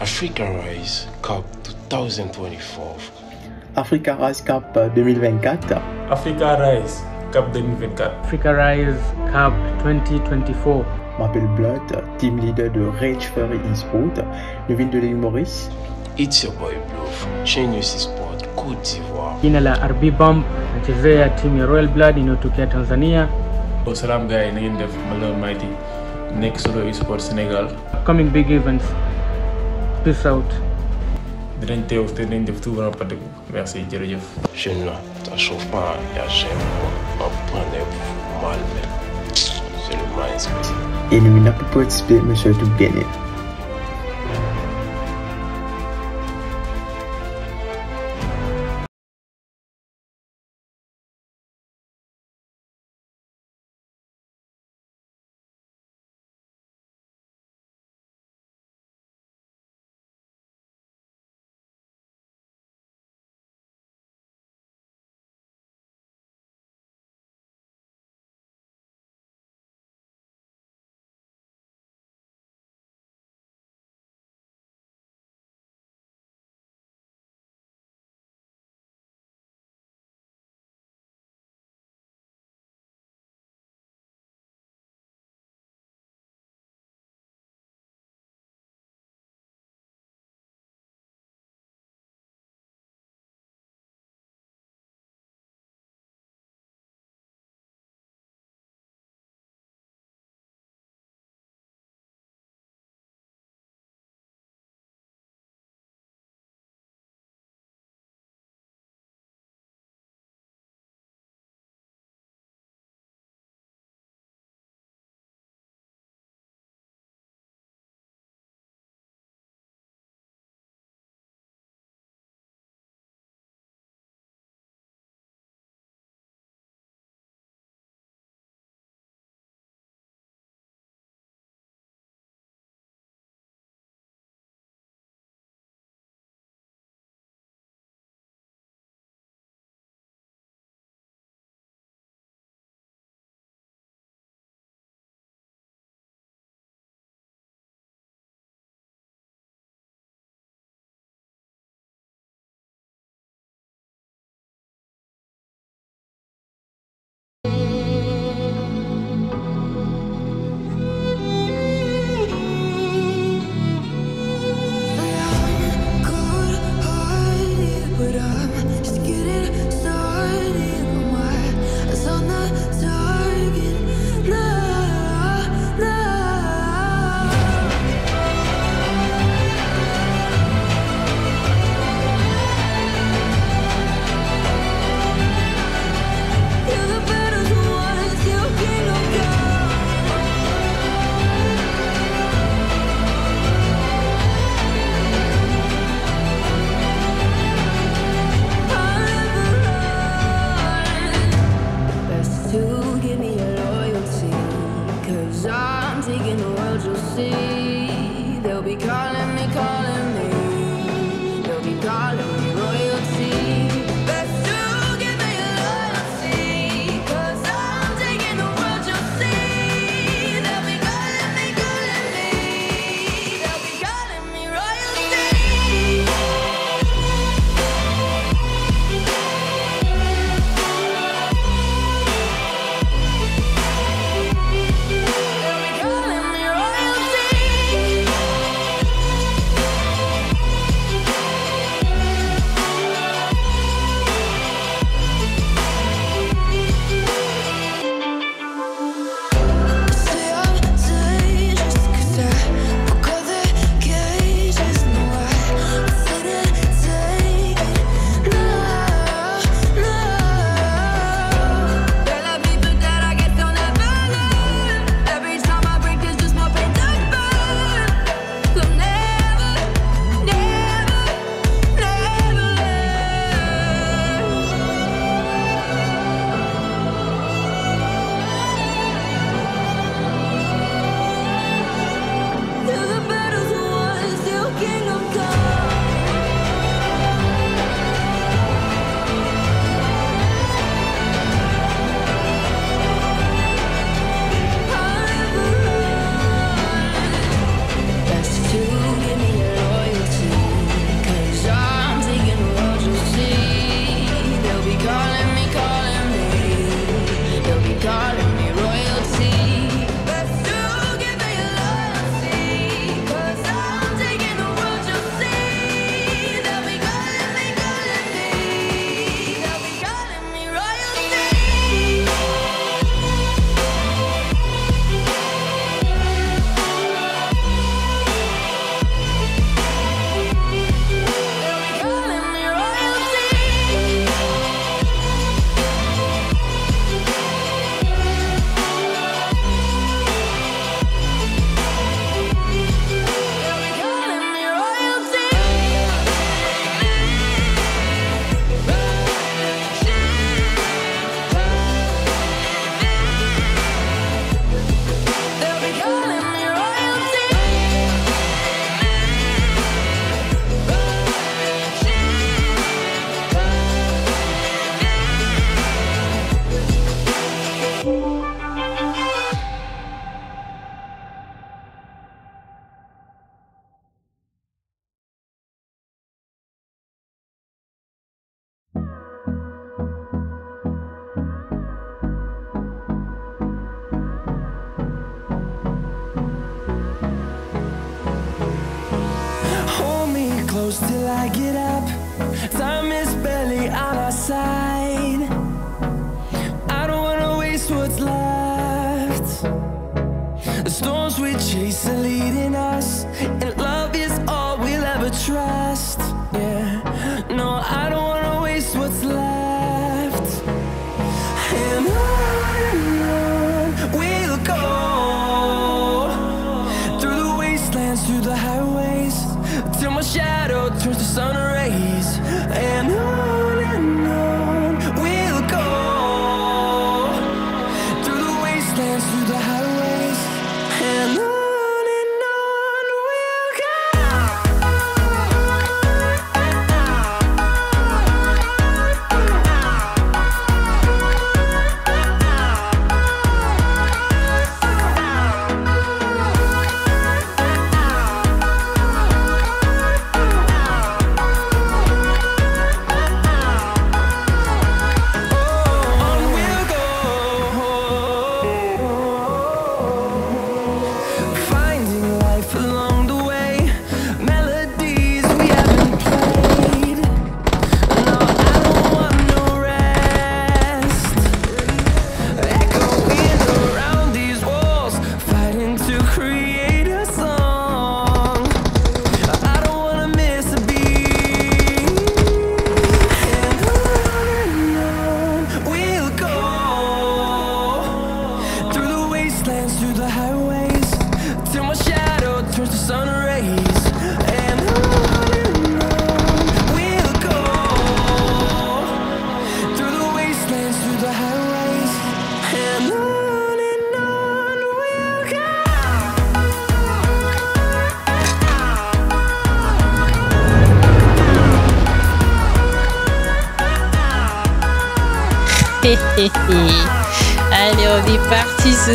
Africa Rise Cup 2024. Africa Rise Cup uh, 2024. Africa Rise Cup 2024. Africa Rise Cup 2024. M'appelle Blood, uh, team leader de Rage Fury eSport, nous uh, venons de l'île Maurice. It's your boy Bluff, Chain UC Sport, Côte d'Ivoire. Jina la RB Bomb, nachezea timu ya Royal Blood inayotokea Tanzania. Salam gars yi na ngeen def ma la Mighty nekk solo eSport Sénégal Coming big events. Peace out. dinañ teew te dinañ def tout vraiment patiku merci jërëjëf. Jeune là, ça chauffe pas, y'a j'aime pas. Prenez mal, mais c'est le mindset. Et nous n'avons pas participé, mais surtout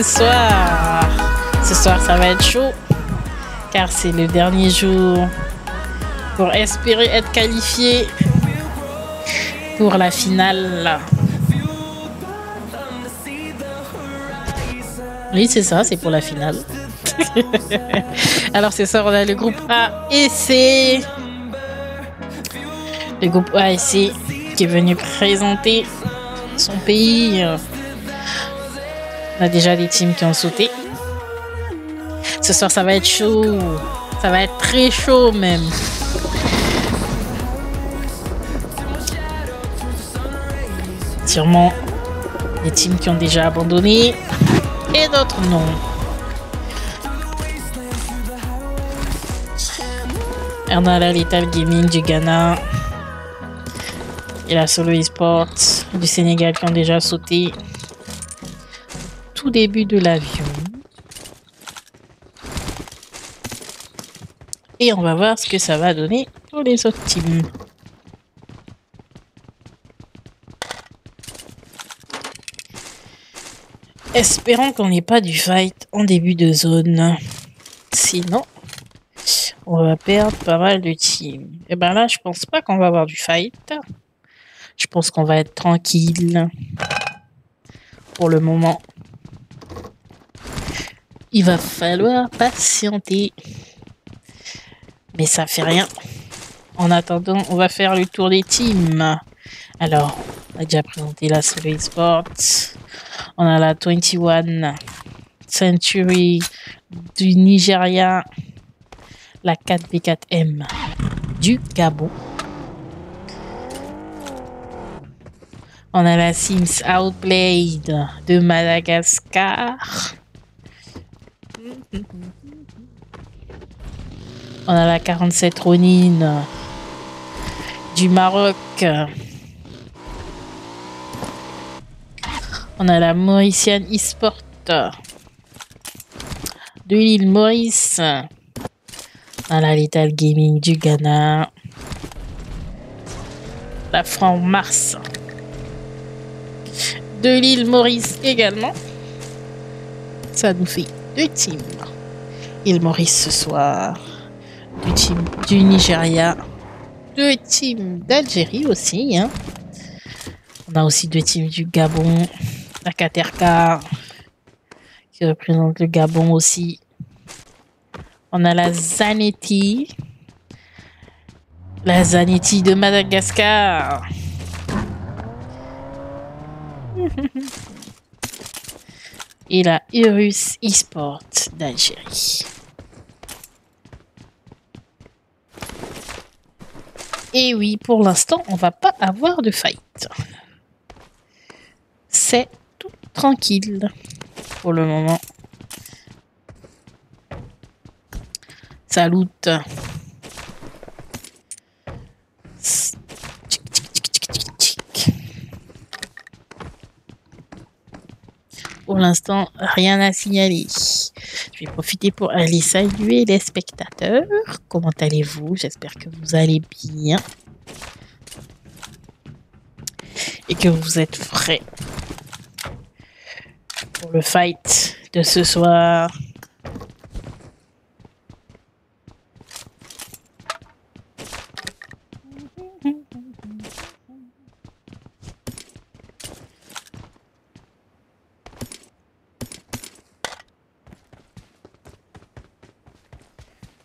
ce soir. Ce soir, ça va être chaud. Car c'est le dernier jour pour espérer être qualifié pour la finale. Oui, c'est ça, c'est pour la finale. Alors ce soir, on a le groupe A et C. Le groupe A et C qui est venu présenter son pays. On a déjà des teams qui ont sauté. Ce soir, ça va être chaud. Ça va être très chaud même. Sûrement des teams qui ont déjà abandonné et d'autres non. On a la Lethal Gaming du Ghana et la Solo Esports du Sénégal qui ont déjà sauté début de l'avion. Et on va voir ce que ça va donner pour les autres teams. Espérons qu'on n'ait pas du fight en début de zone. Sinon, on va perdre pas mal de teams. Et ben là, je pense pas qu'on va avoir du fight. Je pense qu'on va être tranquille pour le moment. Il va falloir patienter. Mais ça fait rien. En attendant, on va faire le tour des teams. Alors, on a déjà présenté la Solo Sports. On a la 21 Century du Nigeria. La 4B4M du Gabon. On a la Sims Outplayed de Madagascar. On a la 47 Ronin du Maroc. On a la Mauritienne eSport de l'île Maurice. On a la Lethal Gaming du Ghana. La Franc Mars de l'île Maurice également. Ça nous fait deux teams. Il Maurice ce soir. Du team du Nigeria. Deux teams d'Algérie aussi. Hein. On a aussi deux teams du Gabon. La Katerka qui représente le Gabon aussi. On a la Zanetti. La Zanetti de Madagascar. Et la Urus eSport d'Algérie. Et oui, pour l'instant, on va pas avoir de fight. C'est tout tranquille pour le moment. Salut pour l'instant, rien à signaler. Je vais profiter pour aller saluer les spectateurs. Comment allez-vous? J'espère que vous allez bien. Et que vous êtes frais pour le fight de ce soir.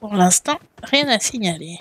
Pour l'instant, rien à signaler.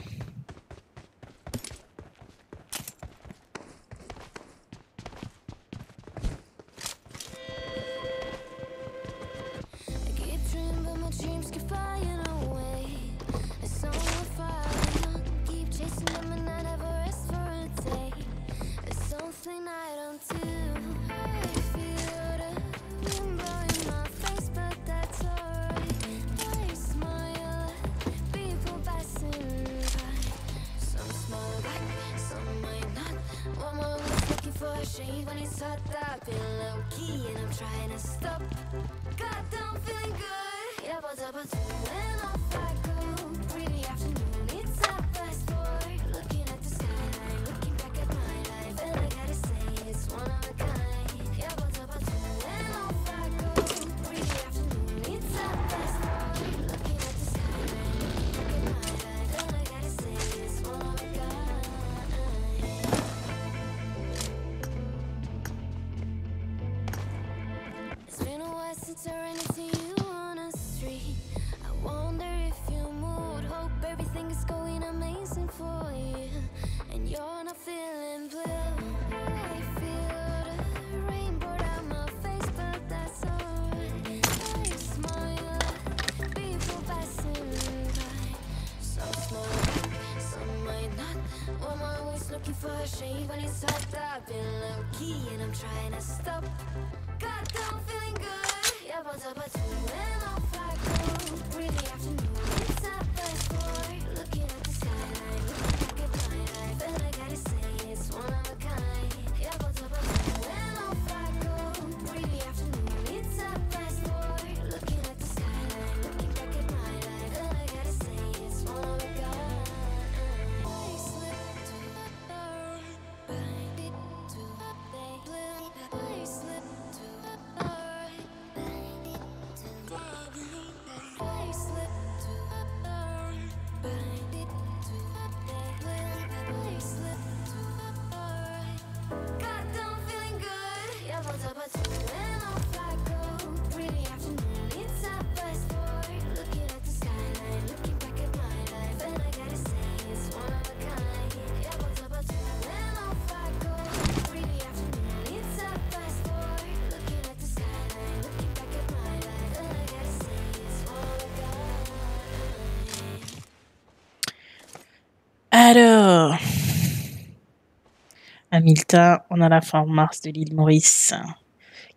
Hamilton, on a la forme Mars de l'île Maurice,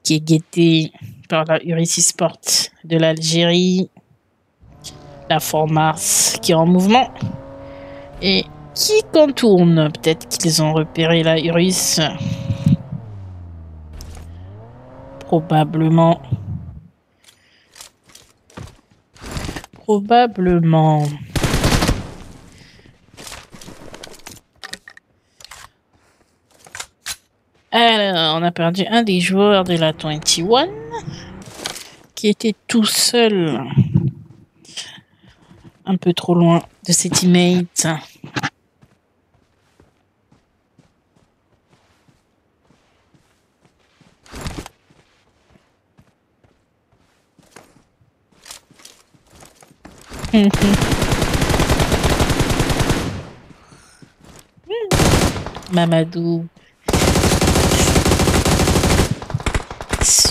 qui est guettée par la Urici Sport de l'Algérie. La forme Mars qui est en mouvement et qui contourne. Peut-être qu'ils ont repéré la Urus. Probablement. Probablement. on a perdu un des joueurs de la 21 qui était tout seul un peu trop loin de ses teammates. Mamadou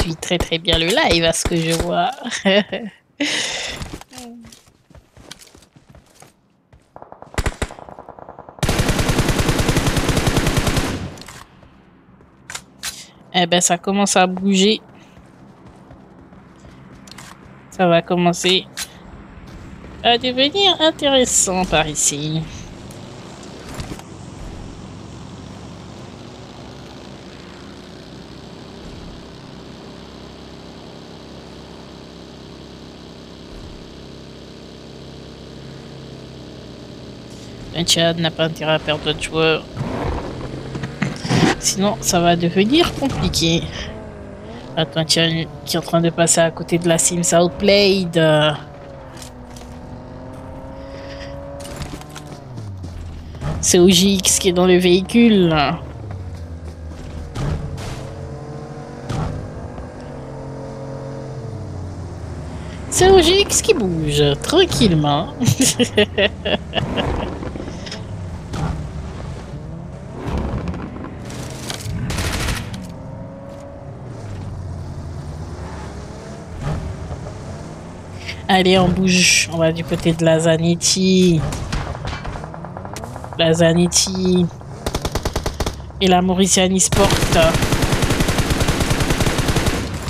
suit très très bien le live à ce que je vois. eh ben ça commence à bouger. Ça va commencer à devenir intéressant par ici. Le Tchad n'a pas intérêt à perdre d'autres joueurs. Sinon, ça va devenir compliqué. Attends, qui est en train de passer à côté de la Sims Outplayed. C'est OGX qui est dans le véhicule. C'est OGX qui bouge tranquillement. Allez, on bouge. On va du côté de la Zanetti. La Zanetti. Et la Mauritiani Sport.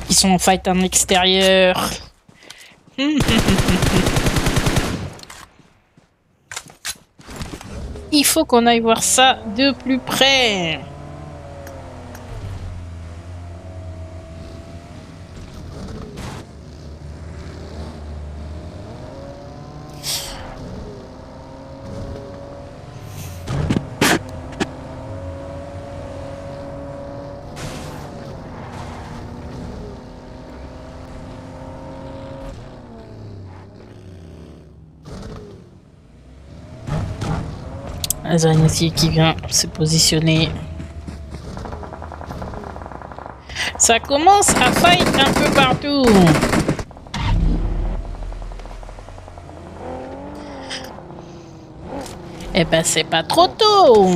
Ils sont en fight en extérieur. Il faut qu'on aille voir ça de plus près. Zanetti qui vient se positionner. Ça commence à fight un peu partout. Eh ben c'est pas trop tôt.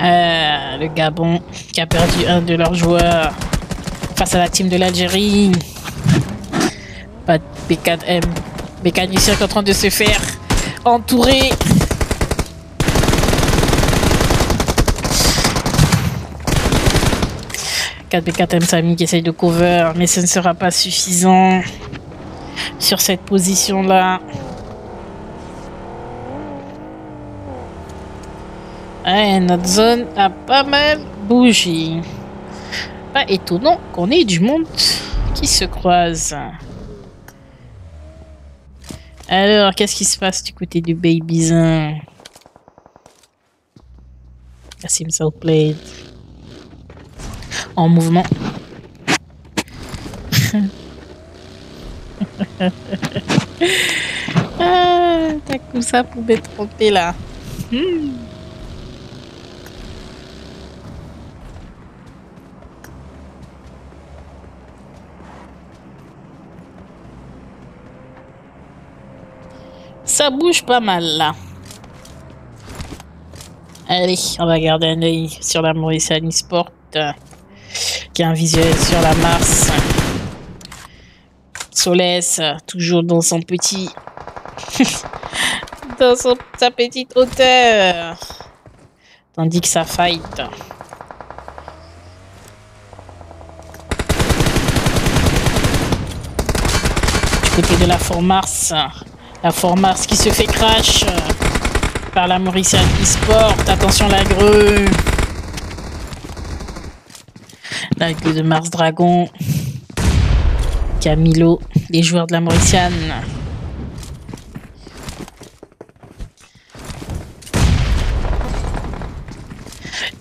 Euh, le Gabon qui a perdu un de leurs joueurs face à la team de l'Algérie. Pas de B4M. Mécanicien qui est en train de se faire entourer. KP4M Samy qui essaye de cover, mais ce ne sera pas suffisant sur cette position-là. Ouais, notre zone a pas mal bougé. Pas étonnant qu'on ait du monde qui se croise. Alors, qu'est-ce qui se passe du côté du Babyzin Kassim Southplate. En mouvement. ah, ça pouvait tromper là. Hmm. Ça bouge pas mal là. Allez, on va garder un œil sur la Mauritiani Sport. Qui a un visuel sur la Mars. Solès, toujours dans son petit. dans sa petite hauteur. Tandis que ça fight. Du côté de la Fort Mars. La Fort Mars qui se fait crash par la Mauritian Sport. Attention la grue. La grue de Mars Dragon. Camilo, les joueurs de la Mauritiane.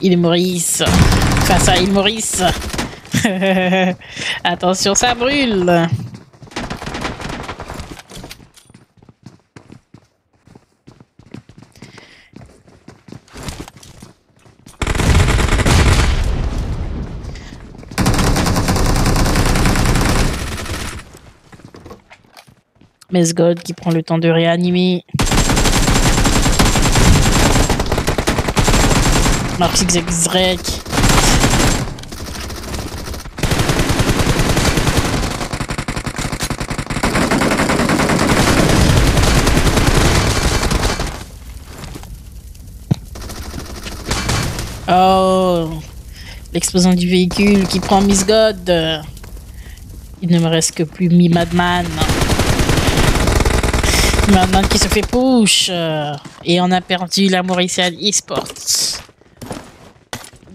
Il Maurice. Face à Il Maurice. Attention, ça brûle. Mesgod qui prend le temps de réanimer. Marx XY. Oh, l'explosion du véhicule qui prend Miss God. Il ne me reste que plus Mi Madman. Madman qui se fait push. Et on a perdu la Mauritian Esports.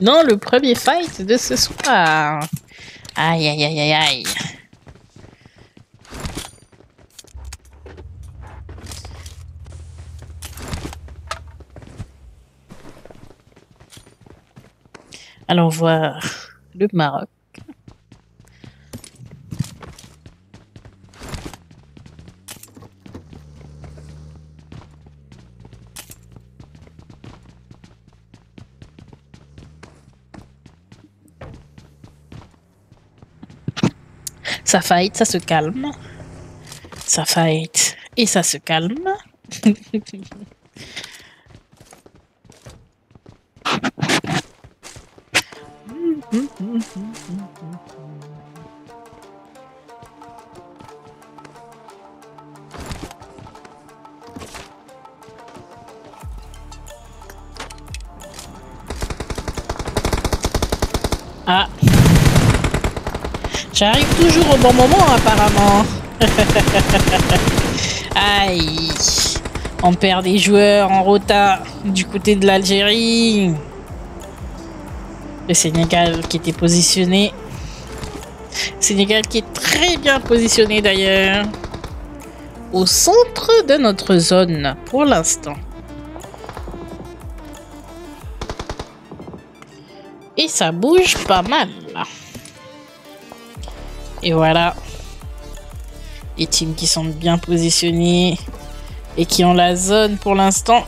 Dans le premier fight de ce soir. Aïe, aïe, aïe, aïe, aïe. Allons voir le Maroc. Ça fight, ça se calme. Ça fight et ça se calme. J'arrive toujours au bon moment apparemment. Aïe. On perd des joueurs en rota du côté de l'Algérie. Le Sénégal qui était positionné. Sénégal qui est très bien positionné d'ailleurs. Au centre de notre zone pour l'instant. Et ça bouge pas mal. Et voilà. Les teams qui sont bien positionnés et qui ont la zone pour l'instant.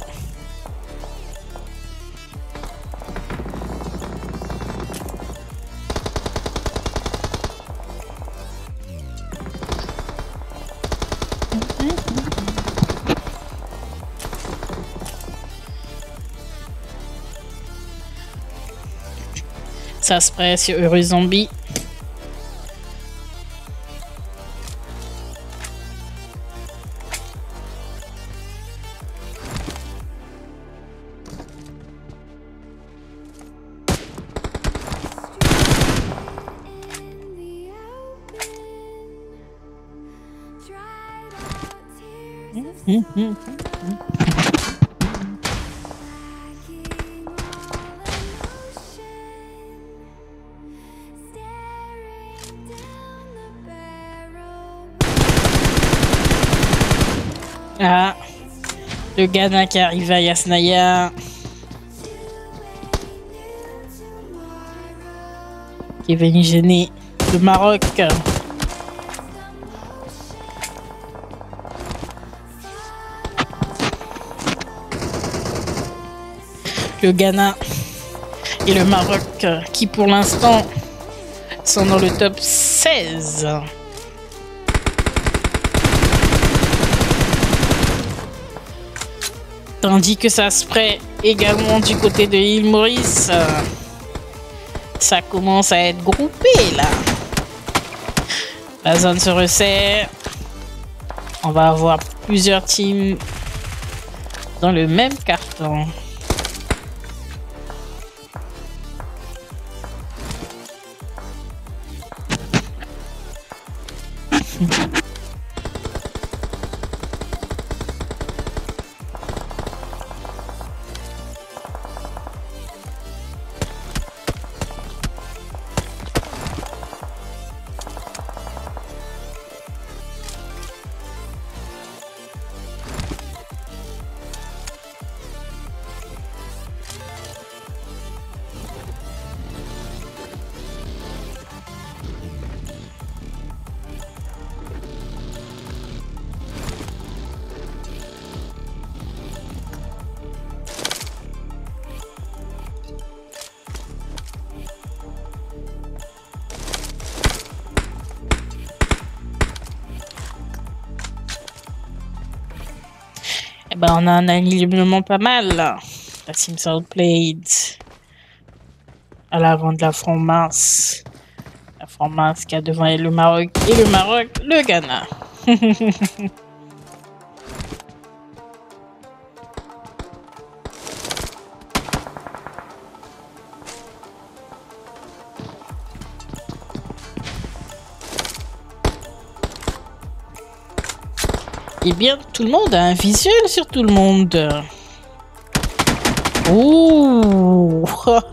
Ça se presse sur Zombie. Le Ghana qui arrive à Yasnaya. Qui est venu gêner le Maroc. Le Ghana et le Maroc qui pour l'instant sont dans le top 16. Tandis que ça se prête également du côté de l'île Maurice. euh, Ça commence à être groupé là. La zone se resserre. On va avoir plusieurs teams dans le même carton. On a pas mal. La Sims Outplayed à l'avant de la France. La France qui a devant le Maroc et le Maroc, le Ghana. Eh bien, tout le monde a un visuel sur tout le monde. Ouh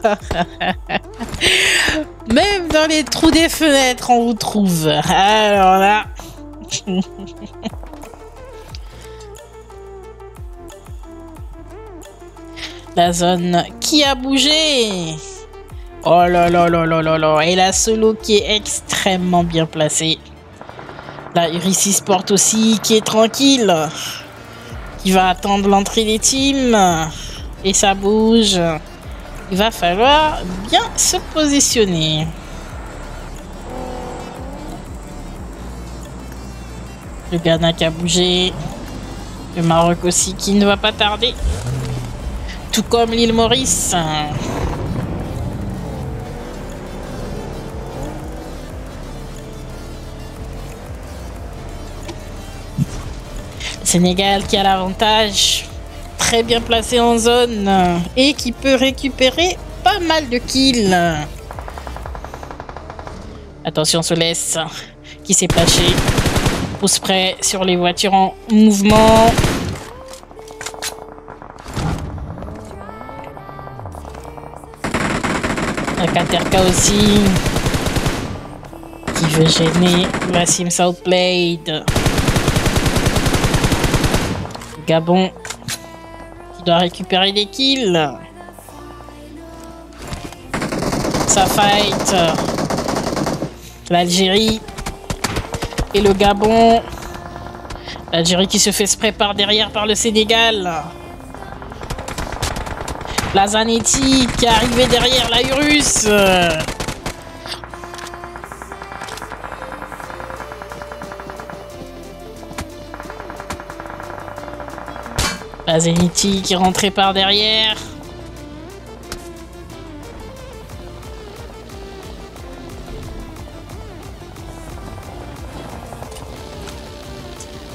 Même dans les trous des fenêtres, on vous trouve. Alors là... La zone qui a bougé Oh là là là là là là Et la solo qui est extrêmement bien placée. La Uricis Sport aussi qui est tranquille. Qui va attendre l'entrée des teams. Et ça bouge. Il va falloir bien se positionner. Le Ghana qui a bougé. Le Maroc aussi qui ne va pas tarder. Tout comme l'île Maurice. Sénégal qui a l'avantage, très bien placé en zone et qui peut récupérer pas mal de kills. Attention, laisse qui s'est plaché. Pousse près sur les voitures en mouvement. La Katerka aussi qui veut gêner Wassim Southblade. Gabon qui doit récupérer des kills. Ça fight. L'Algérie et le Gabon. L'Algérie qui se fait spray par derrière par le Sénégal. La Zanetti qui est arrivée derrière la Urus. La Zeniti qui rentrait par derrière.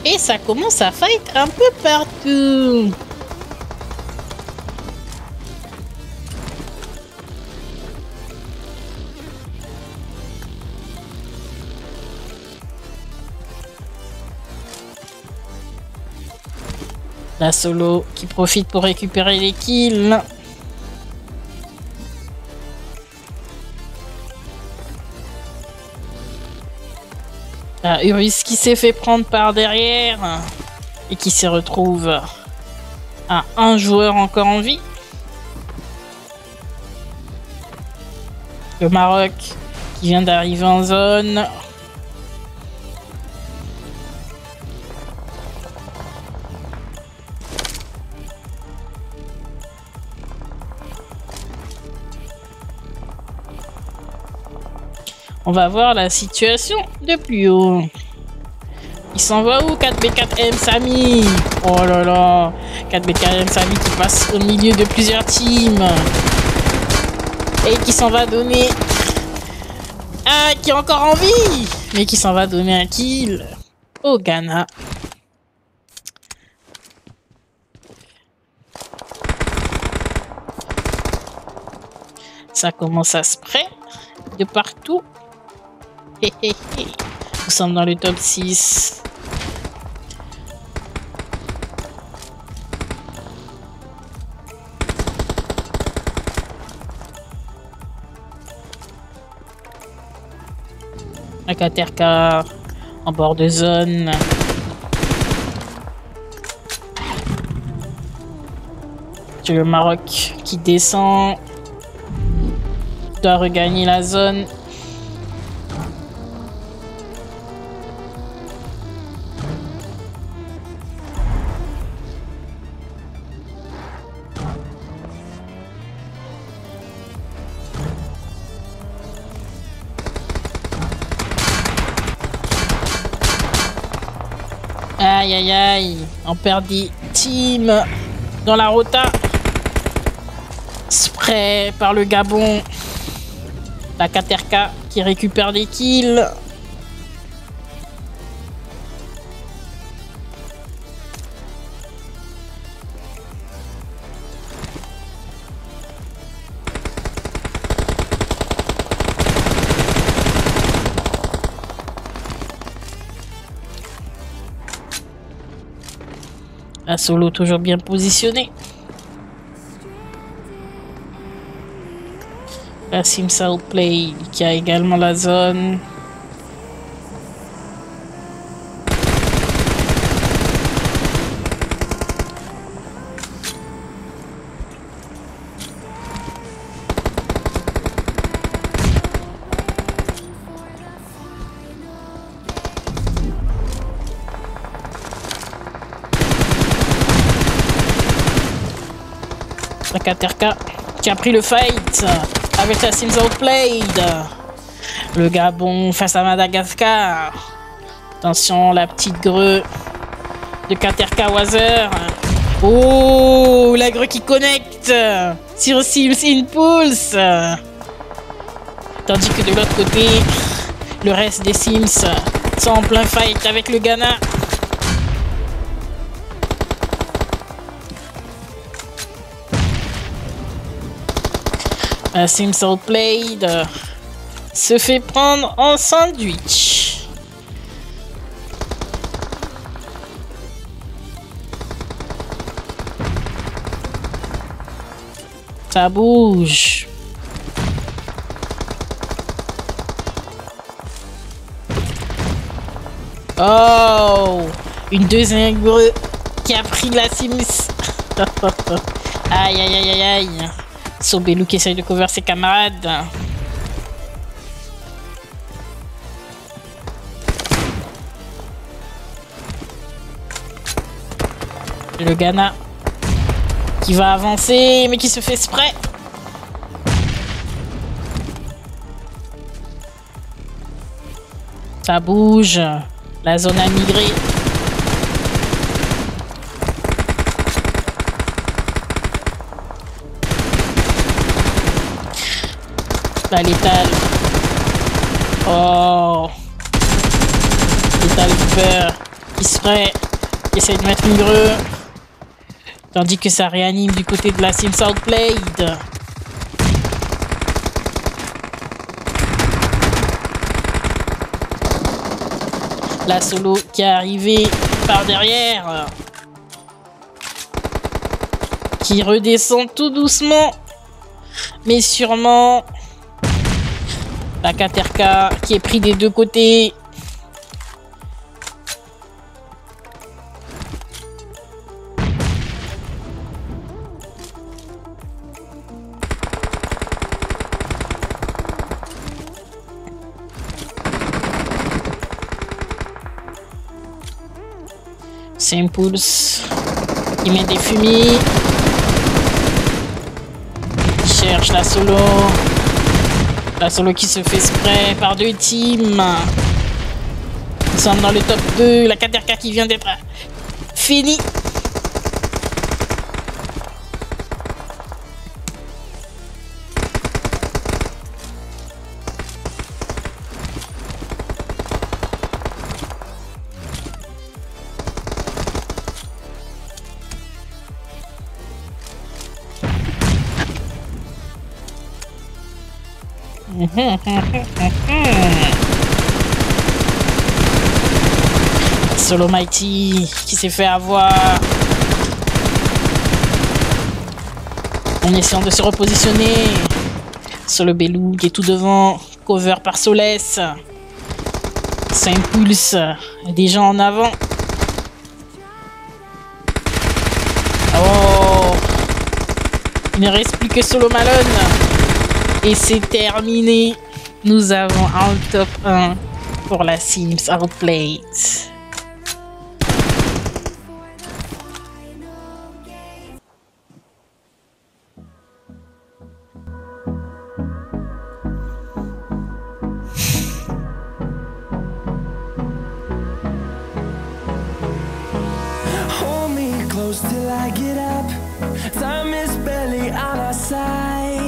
Et ça commence à fight un peu partout. La solo qui profite pour récupérer les kills. La Urus qui s'est fait prendre par derrière et qui se retrouve à un joueur encore en vie. Le Maroc qui vient d'arriver en zone. On va voir la situation de plus haut. Il s'en va où 4B4M Samy? Oh là là 4B4M Samy qui passe au milieu de plusieurs teams. Et qui s'en va donner... Ah, qui est encore en vie Mais qui s'en va donner un kill au Ghana. Ça commence à spray de partout. Nous sommes dans le top 6. La Katerka en bord de zone. Le Maroc qui descend. Doit regagner la zone. On perd des teams dans la rota. Spray par le Gabon. La Katerka qui récupère des kills. Solo toujours bien positionnée. La Sims Outplay qui a également la zone. La Katerka qui a pris le fight avec la Sims Outplayed. Le Gabon face à Madagascar. Attention, la petite greu de Katerka Wazer. Oh, la greu qui connecte sur Sims Impulse. Tandis que de l'autre côté, le reste des Sims sont en plein fight avec le Ghana. Un Sims Outplayed euh, se fait prendre en sandwich. Ça bouge. Oh Une deuxième qui a pris la Sims. aïe aïe aïe aïe aïe. Sobelou qui essaye de couvrir ses camarades. Le Ghana qui va avancer mais qui se fait spray. Ça bouge. La zone a migré. Oh. Létale Cooper. Qui serait. Qui essaie de mettre une. Tandis que ça réanime du côté de la Sims Outplayed. La solo qui est arrivée par derrière. Qui redescend tout doucement. Mais sûrement. La Katerka qui est pris des deux côtés. Impulse qui met des. Il cherche la solo. La solo qui se fait spray par deux teams. Nous sommes dans le top 2. La Katerka qui vient d'être finie. Solo Mighty qui s'est fait avoir en essayant de se repositionner. Solo Belou qui est tout devant, cover par Solès. Ça impulse des gens en avant. Oh Il ne reste plus que Solo Malone. Et c'est terminé. Nous avons un top 1 pour la Sims close till I get up. Time is barely on our side.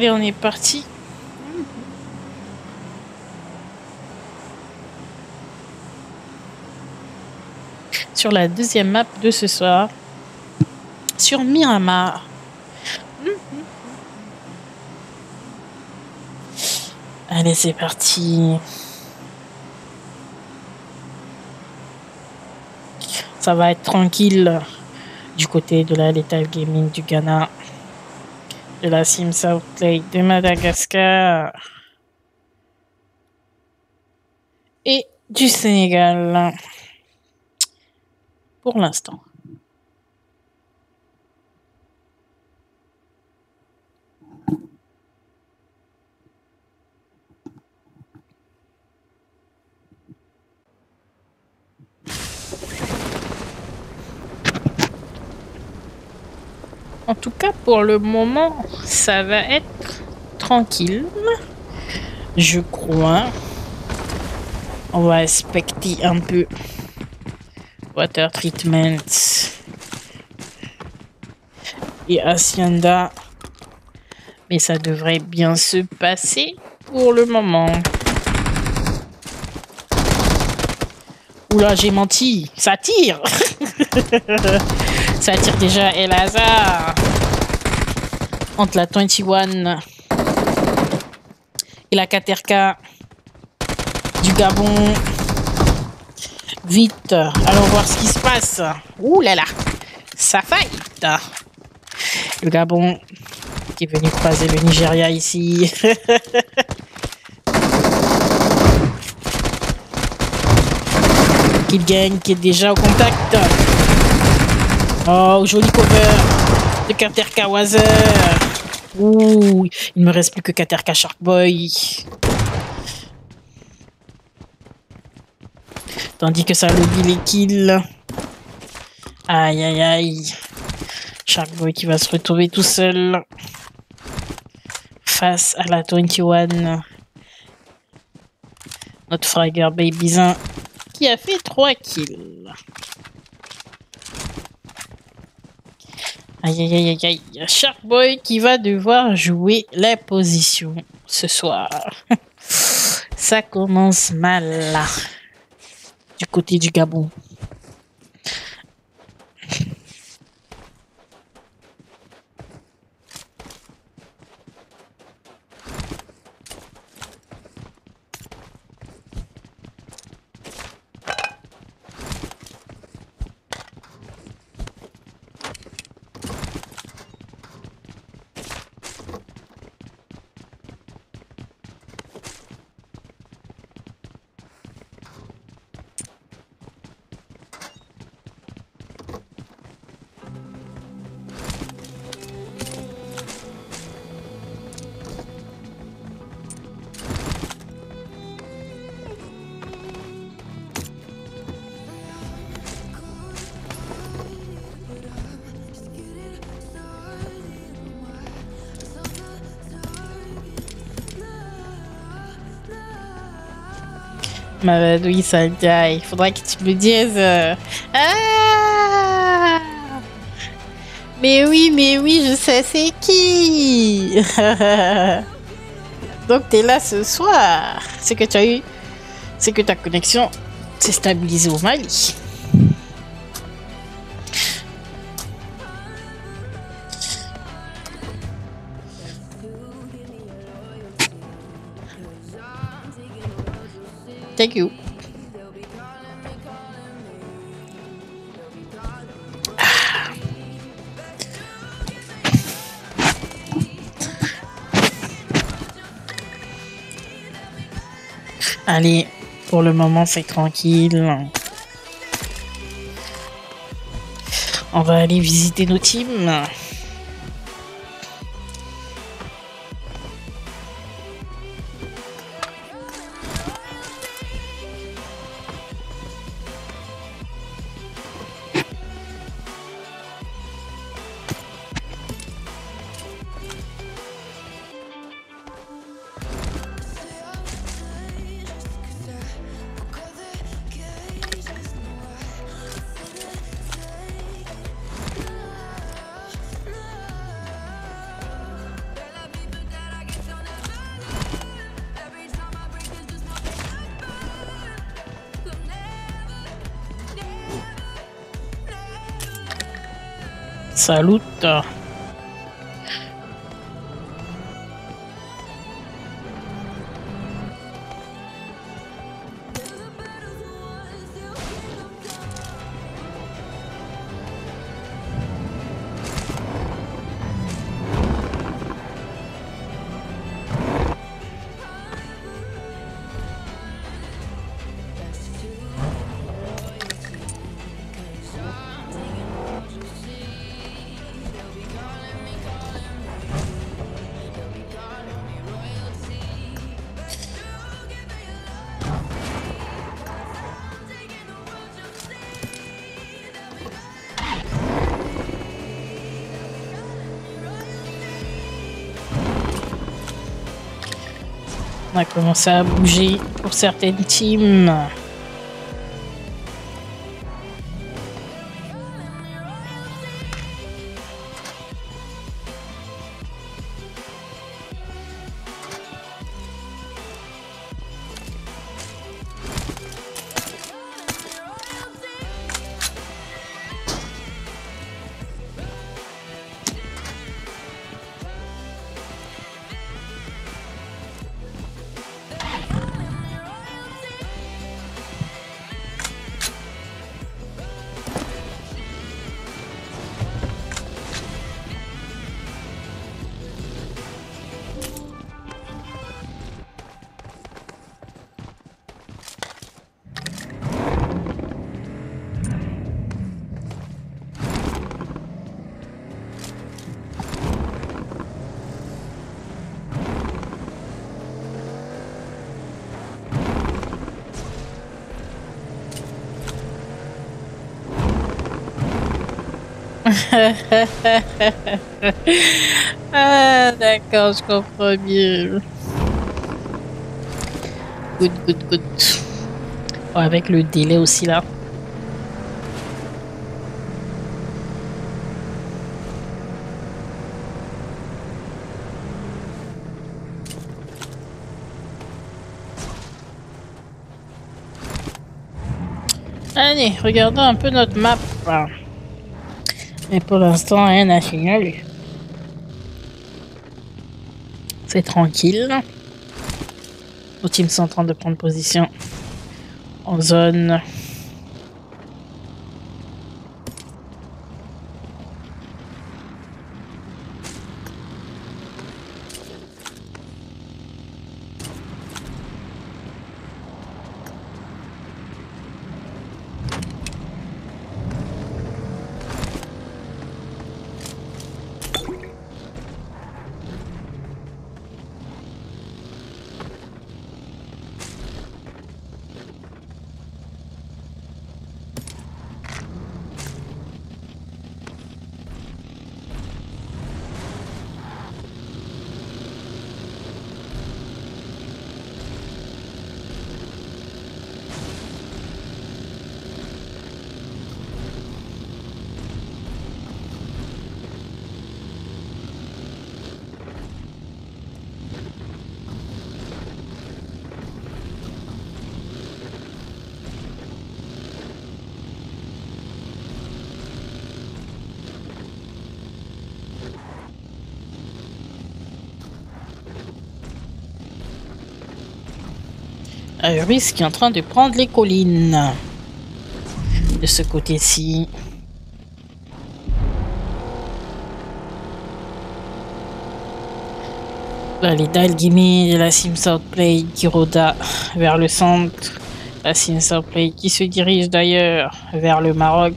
Allez, on est parti. Sur la deuxième map de ce soir. Sur Miramar. Allez, c'est parti. Ça va être tranquille du côté de la Lethal Gaming du Ghana, de la Sim South Lake de Madagascar et du Sénégal. Pour l'instant. En tout cas, pour le moment, ça va être tranquille. Je crois. On va inspecter un peu. Water treatment. Et Hacienda. Mais ça devrait bien se passer pour le moment. Oula, j'ai menti. Ça tire. Ça tire déjà El Hazard. Entre la 21 et la Katerka du Gabon. Vite, allons voir ce qui se passe. Ouh là là, ça fight. Le Gabon qui est venu croiser le Nigeria ici. Qu'il gagne, qui est déjà au contact. Oh, joli cover de Katerka Wazer. Ouh, il me reste plus que Katerka Sharkboy. Tandis que ça lobby les kills. Aïe aïe aïe. Sharkboy qui va se retrouver tout seul. Face à la 21. Notre fragger Babyzin qui a fait 3 kills. Aïe aïe aïe aïe aïe. Sharkboy qui va devoir jouer la position ce soir. Ça commence mal là. Du côté du Gabon. Mavadoui Saldia, il faudra que tu me dises. euh, Ah Mais oui, mais oui, je sais c'est qui Donc t'es là ce soir. C'est que tu as eu. C'est que ta connexion s'est stabilisée au Mali. Allez, pour le moment, c'est tranquille. On va aller visiter nos teams. Salut. A commencé à bouger pour certaines teams. Ah, d'accord, je comprends mieux. Good, good, good. Oh, avec le délai aussi là. Allez, regardons un peu notre map. Mais pour l'instant, rien à signaler. C'est tranquille. Nos teams sont en train de prendre position en zone. Iris qui est en train de prendre les collines. De ce côté-ci. Dalgimi et la Sim Southplay qui rôda vers le centre. La Sim Southplay qui se dirige d'ailleurs vers le Maroc.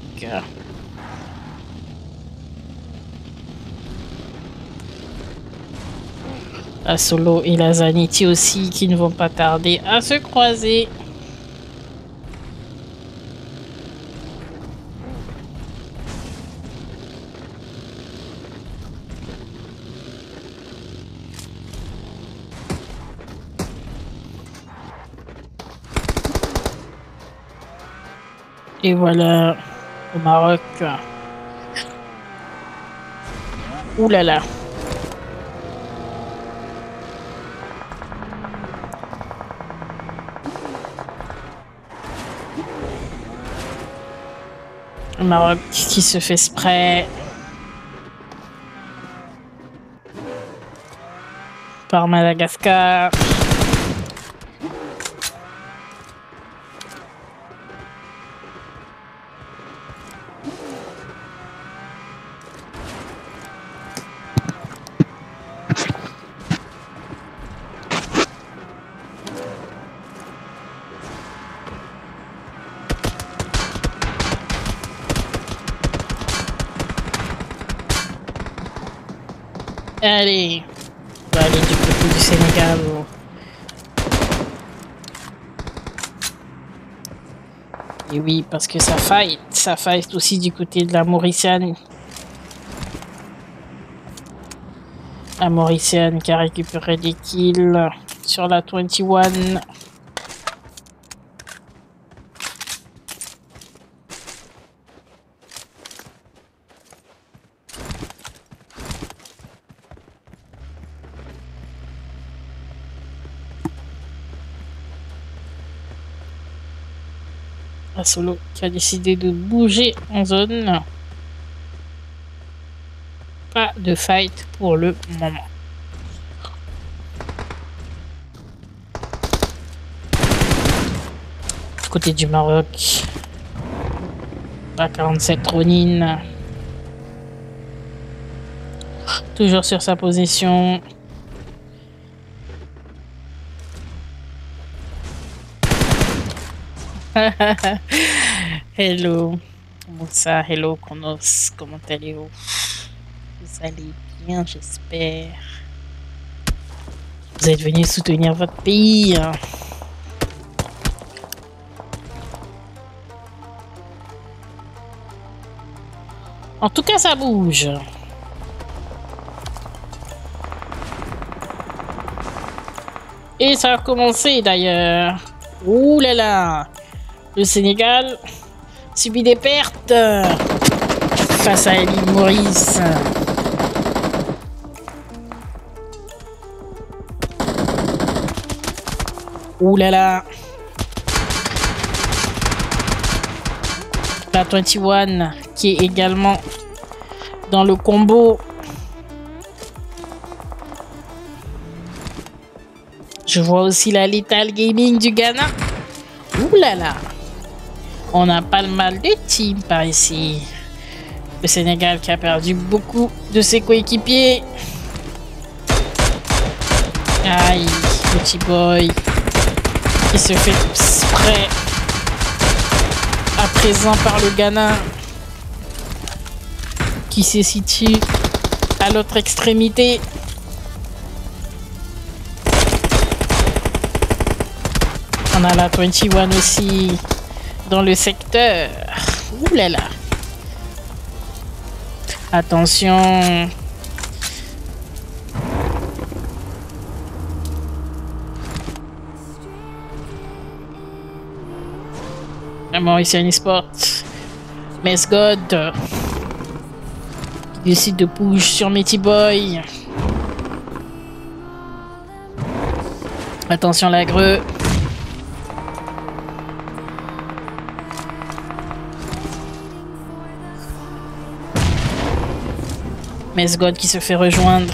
Solo et la Zaniti aussi qui ne vont pas tarder à se croiser. Et voilà, au Maroc. Ouh là là. Qui se fait spray par Madagascar. Parce que ça fight, ça fight aussi du côté de la Mauricienne. La Mauricienne qui a récupéré des kills sur la 21. La solo qui a décidé de bouger en zone. Pas de fight pour le moment. Côté du Maroc. La 47 Ronin. Toujours sur sa position. hello. Comment? Hello, Konos. Comment allez-vous? Vous allez bien, j'espère. Vous êtes venu soutenir votre pays. En tout cas, ça bouge. Et ça a commencé d'ailleurs. Ouh là là. Le Sénégal subit des pertes face à l'île Maurice. Ouh là là. La 21 qui est également dans le combo. Je vois aussi la Lethal Gaming du Ghana. Ouh là là. On a pas le mal de team par ici. Le Sénégal qui a perdu beaucoup de ses coéquipiers. Aïe, petit boy. Qui se fait spray à présent par le Ghana. Qui se situe à l'autre extrémité. On a la 21 aussi dans le secteur. Ouh là là. Attention. La Mauritian Sport. Mesgod. Qui décide de push sur Metty Boy. Attention la greu. Mesgod qui se fait rejoindre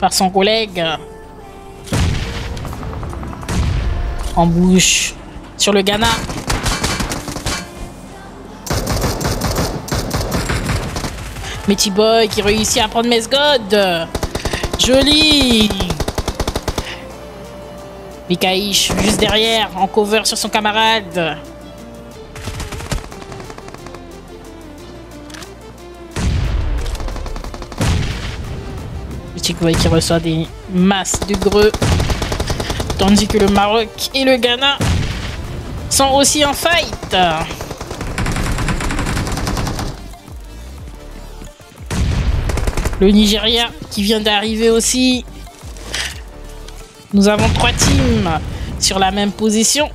par son collègue. En bouche sur le Ghana. Metty Boy qui réussit à prendre Mesgod. Joli. Mikaïch juste derrière, en cover sur son camarade. Qui reçoit des masses de greux. Tandis que le Maroc et le Ghana sont aussi en fight. Le Nigeria qui vient d'arriver aussi. Nous avons trois teams sur la même position.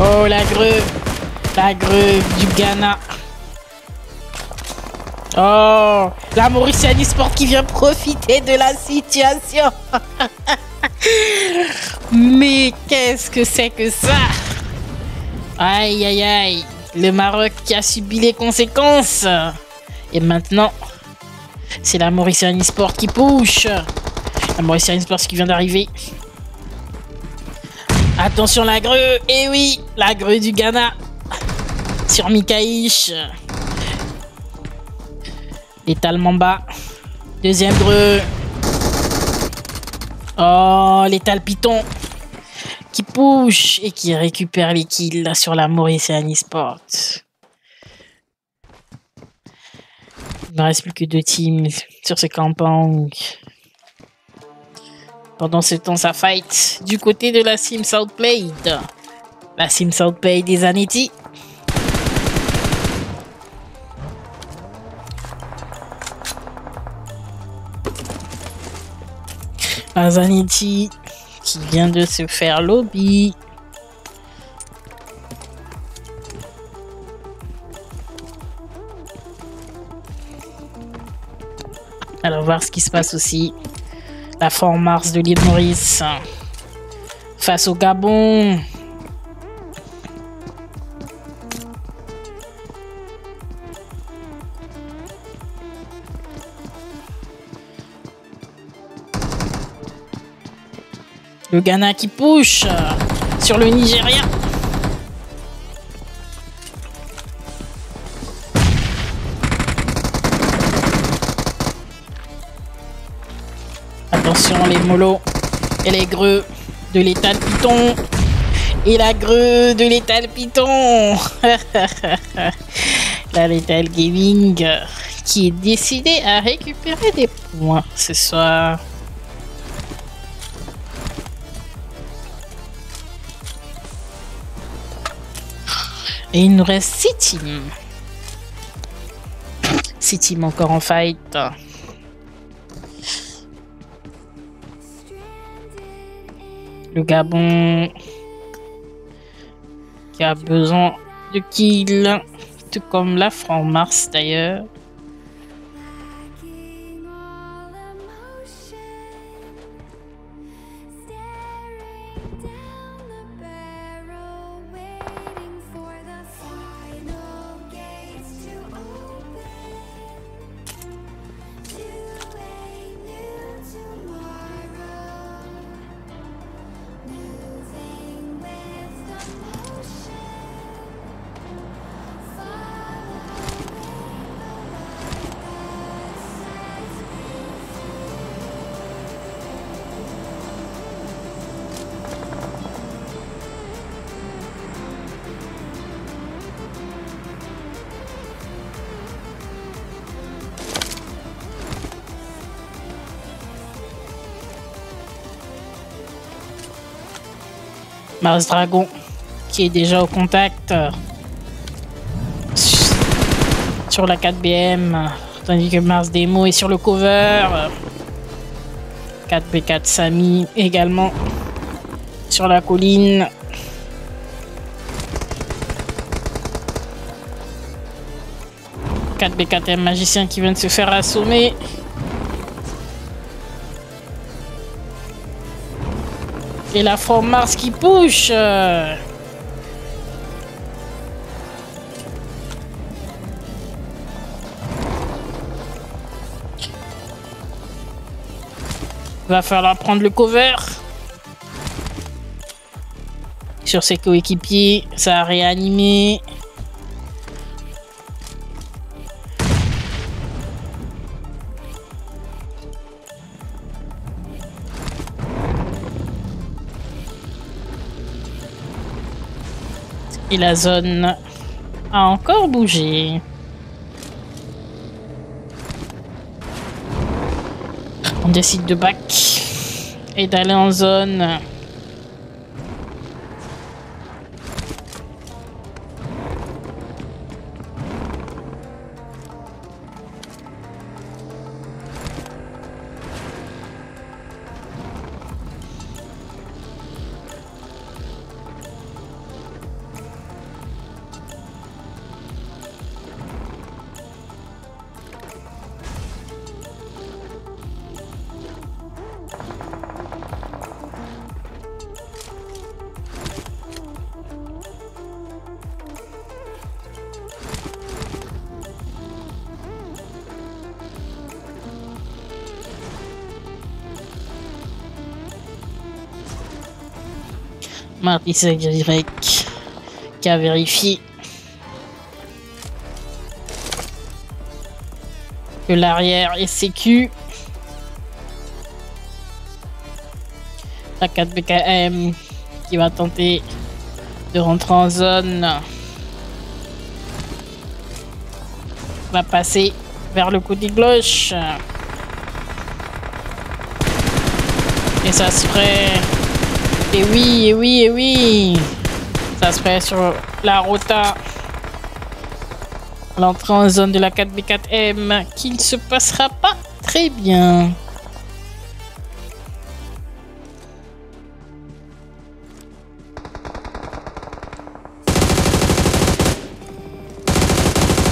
Oh la greu. La greu du Ghana. Oh, la Mauritianie Sport qui vient profiter de la situation. Mais qu'est-ce que c'est que ça? Aïe aïe aïe. le Maroc qui a subi les conséquences. Et maintenant, c'est la Mauritian Sport qui push. La Mauritian Sport qui vient d'arriver. Attention la grue. Eh oui, la grue du Ghana. Sur Mikaïch. Létal Mamba. Deuxième grue. Oh, Létal Python. Qui push et qui récupère les kills sur la Mauritian Sport. Il ne reste plus que deux teams sur ce campagne. Pendant ce temps, ça fight du côté de la Sim Southblade. La Sim Southblade des Aneti. La Zanetti qui vient de se faire lobby. Alors voir ce qui se passe aussi. La forme Mars de l'île Maurice face au Gabon. Le Ghana qui push sur le Nigeria. Attention les molos et les greux de l'étal python. Et la greu de l'étal python. la l'étal gaming qui est décidé à récupérer des points ce soir. Et il nous reste 6 teams. 6 teams encore en fight. Le Gabon qui a besoin de kills, tout comme la France d'ailleurs. Mars Dragon qui est déjà au contact euh, sur la 4BM, tandis que Mars Demo est sur le cover. 4B4 Samy également sur la colline. « 4B4M magicien qui vient de se faire assommer. Et la Mars qui push. Va falloir prendre le cover. Sur ses coéquipiers, ça a réanimé. Et la zone a encore bougé. On décide de back et d'aller en zone. Y qui a vérifié que l'arrière est sécu. La 4 BKM qui va tenter de rentrer en zone va passer vers le côté gauche. Et ça se ferait. Et oui, et oui, et oui. Ça se ferait sur la rota. L'entrée en zone de la 4B4M qui ne se passera pas très bien.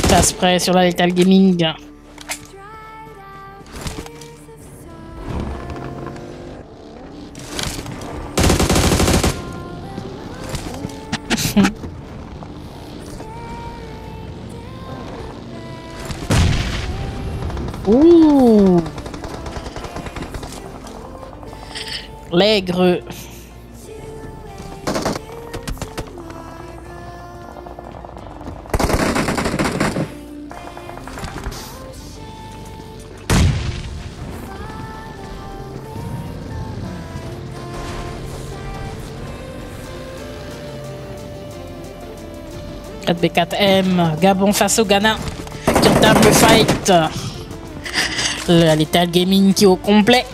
Ça se ferait sur la Lethal Gaming. L'aigre – 4B4M, Gabon face au Ghana, qui entame le fight. La Lethal Gaming qui est au complet.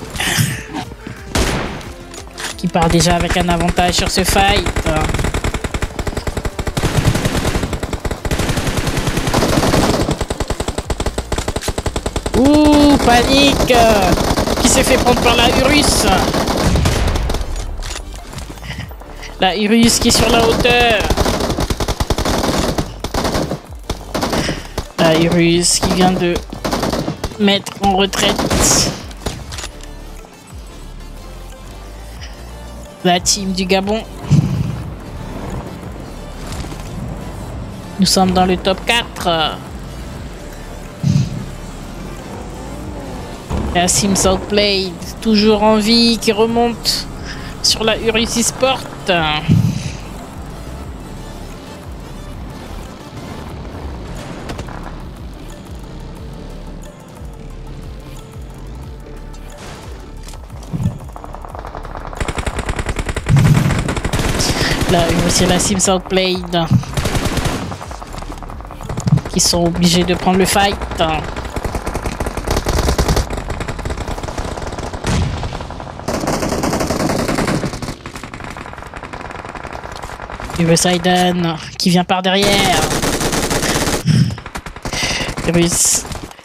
Part déjà avec un avantage sur ce fight. Ouh, panique Qui s'est fait prendre par la Urus? La Urus qui est sur la hauteur. La Urus qui vient de mettre en retraite. La team du Gabon. Nous sommes dans le top 4. La Sim Southplay, toujours en vie, qui remonte sur la Urus Sport. Là, c'est la Sim Southblade qui sont obligés de prendre le fight. Rus Aiden qui vient par derrière.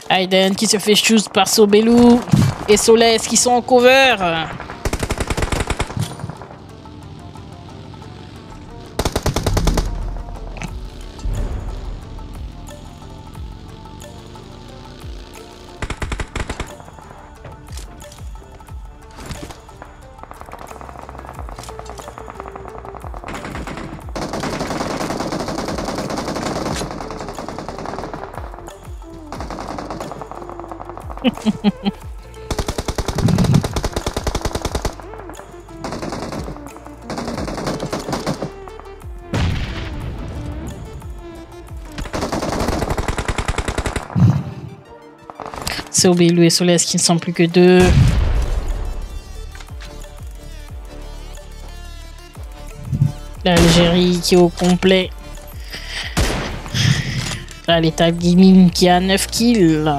Aiden qui se fait choose par Sobelou et Soles qui sont en cover. C'est Obélou et Solès qui ne sont plus que deux. L'Algérie qui est au complet. Là, l'état Gaming qui a 9 kills.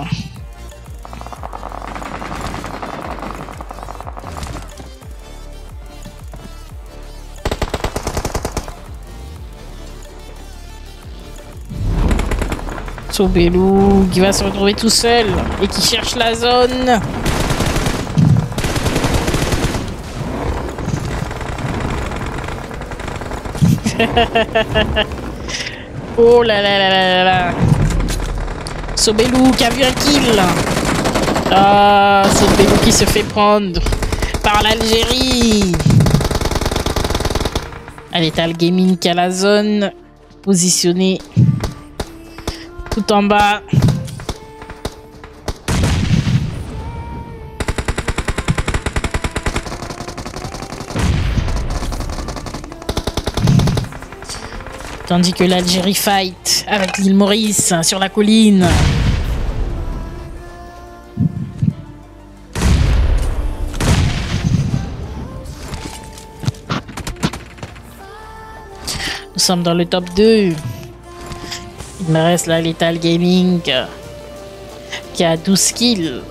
Sobelou qui va se retrouver tout seul et qui cherche la zone. oh là là là là là. Sobelou qui a vu un kill. Ah, Sobelou qui se fait prendre par l'Algérie. Allez, t'as le gaming qui a la zone positionnée en bas. Tandis que l'Algérie fight avec l'île Maurice sur la colline. Nous sommes dans le top 2. Il me reste la Lethal Gaming euh, qui a 12 kills.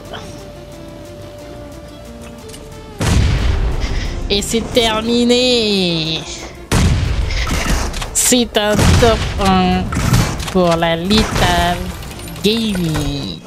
Et c'est terminé C'est un top 1 pour la Lethal Gaming.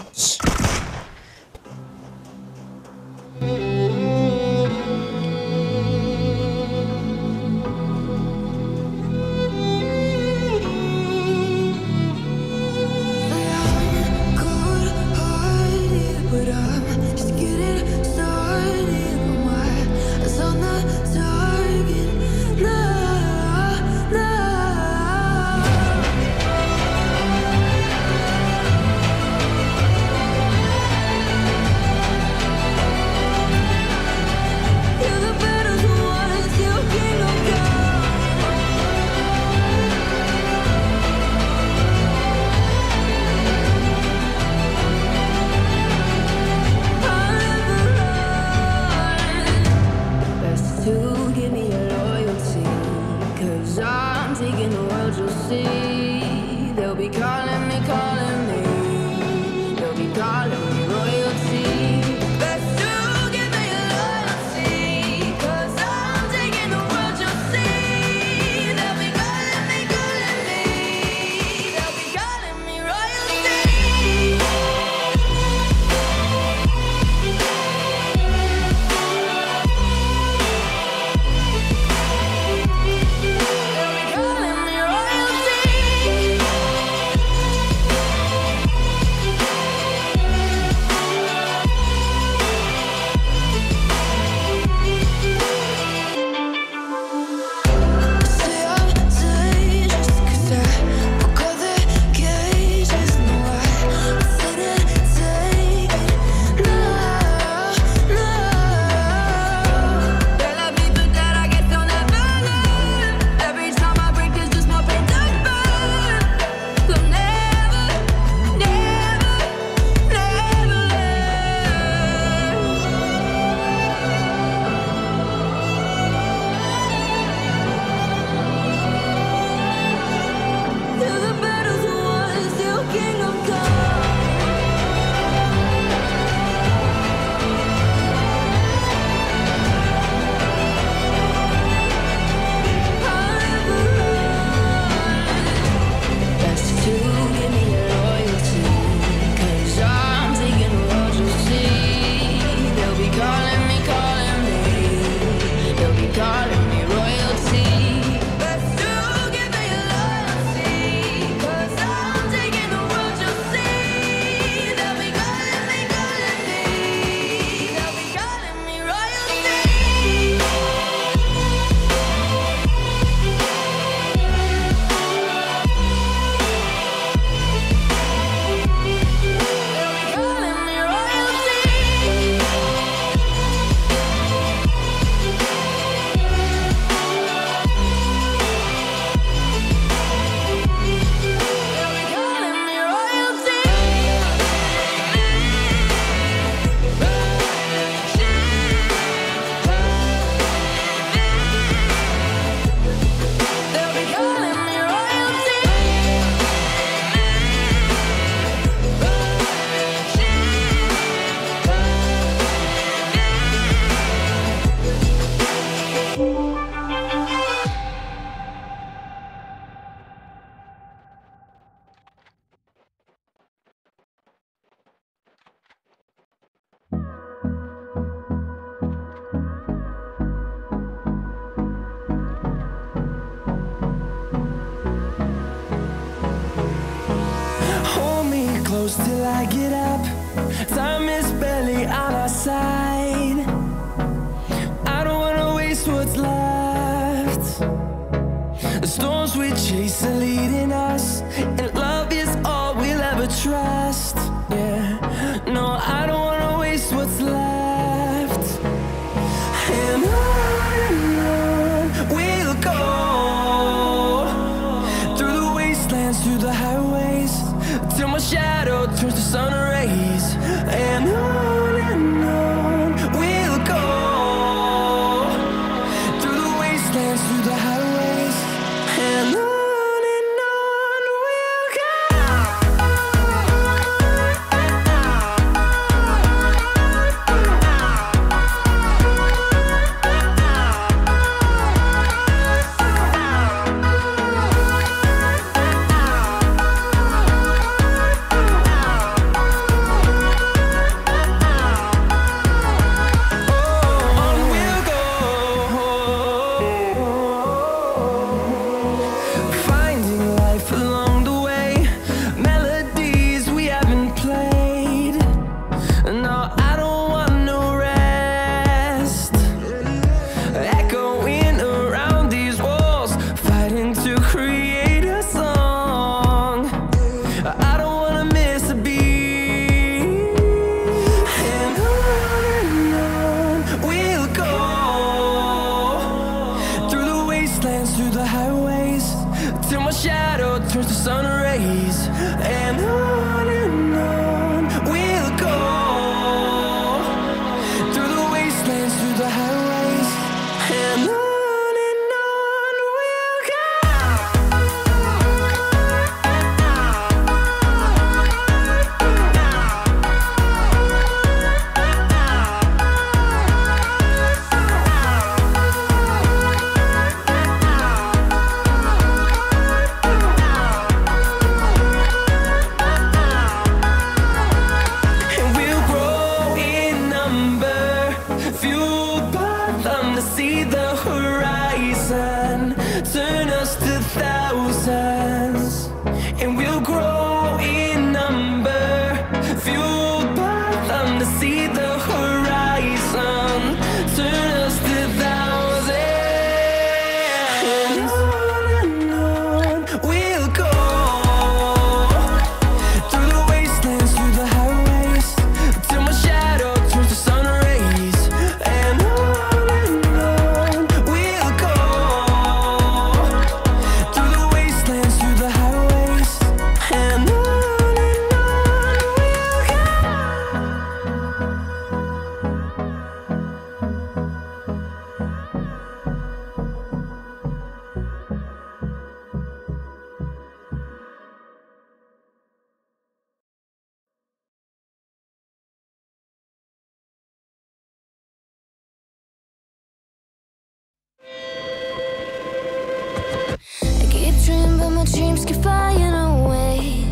dreams keep flying away.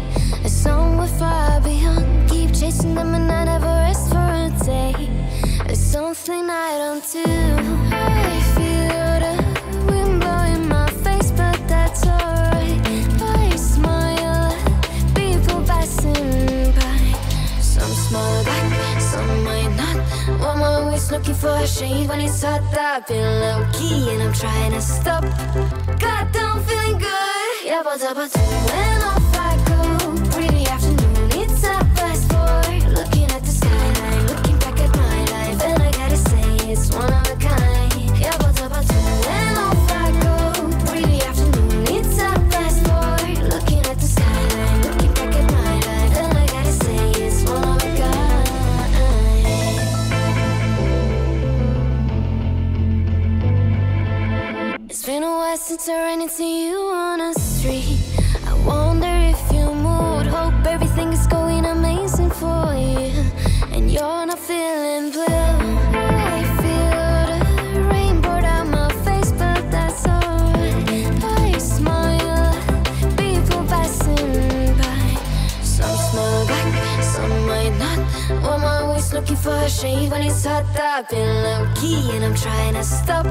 Somewhere far beyond. Keep chasing them and I never rest for a day. It's something I don't do. I feel the wind blowing my face But that's alright. I smile at people passing by. Some smile back, some might not. I'm always looking for a shade When it's hot, I've been low-key And I'm trying to stop. God, I'm feeling good. It's one of for a shave when it's hot. I've been low key and I'm trying to stop.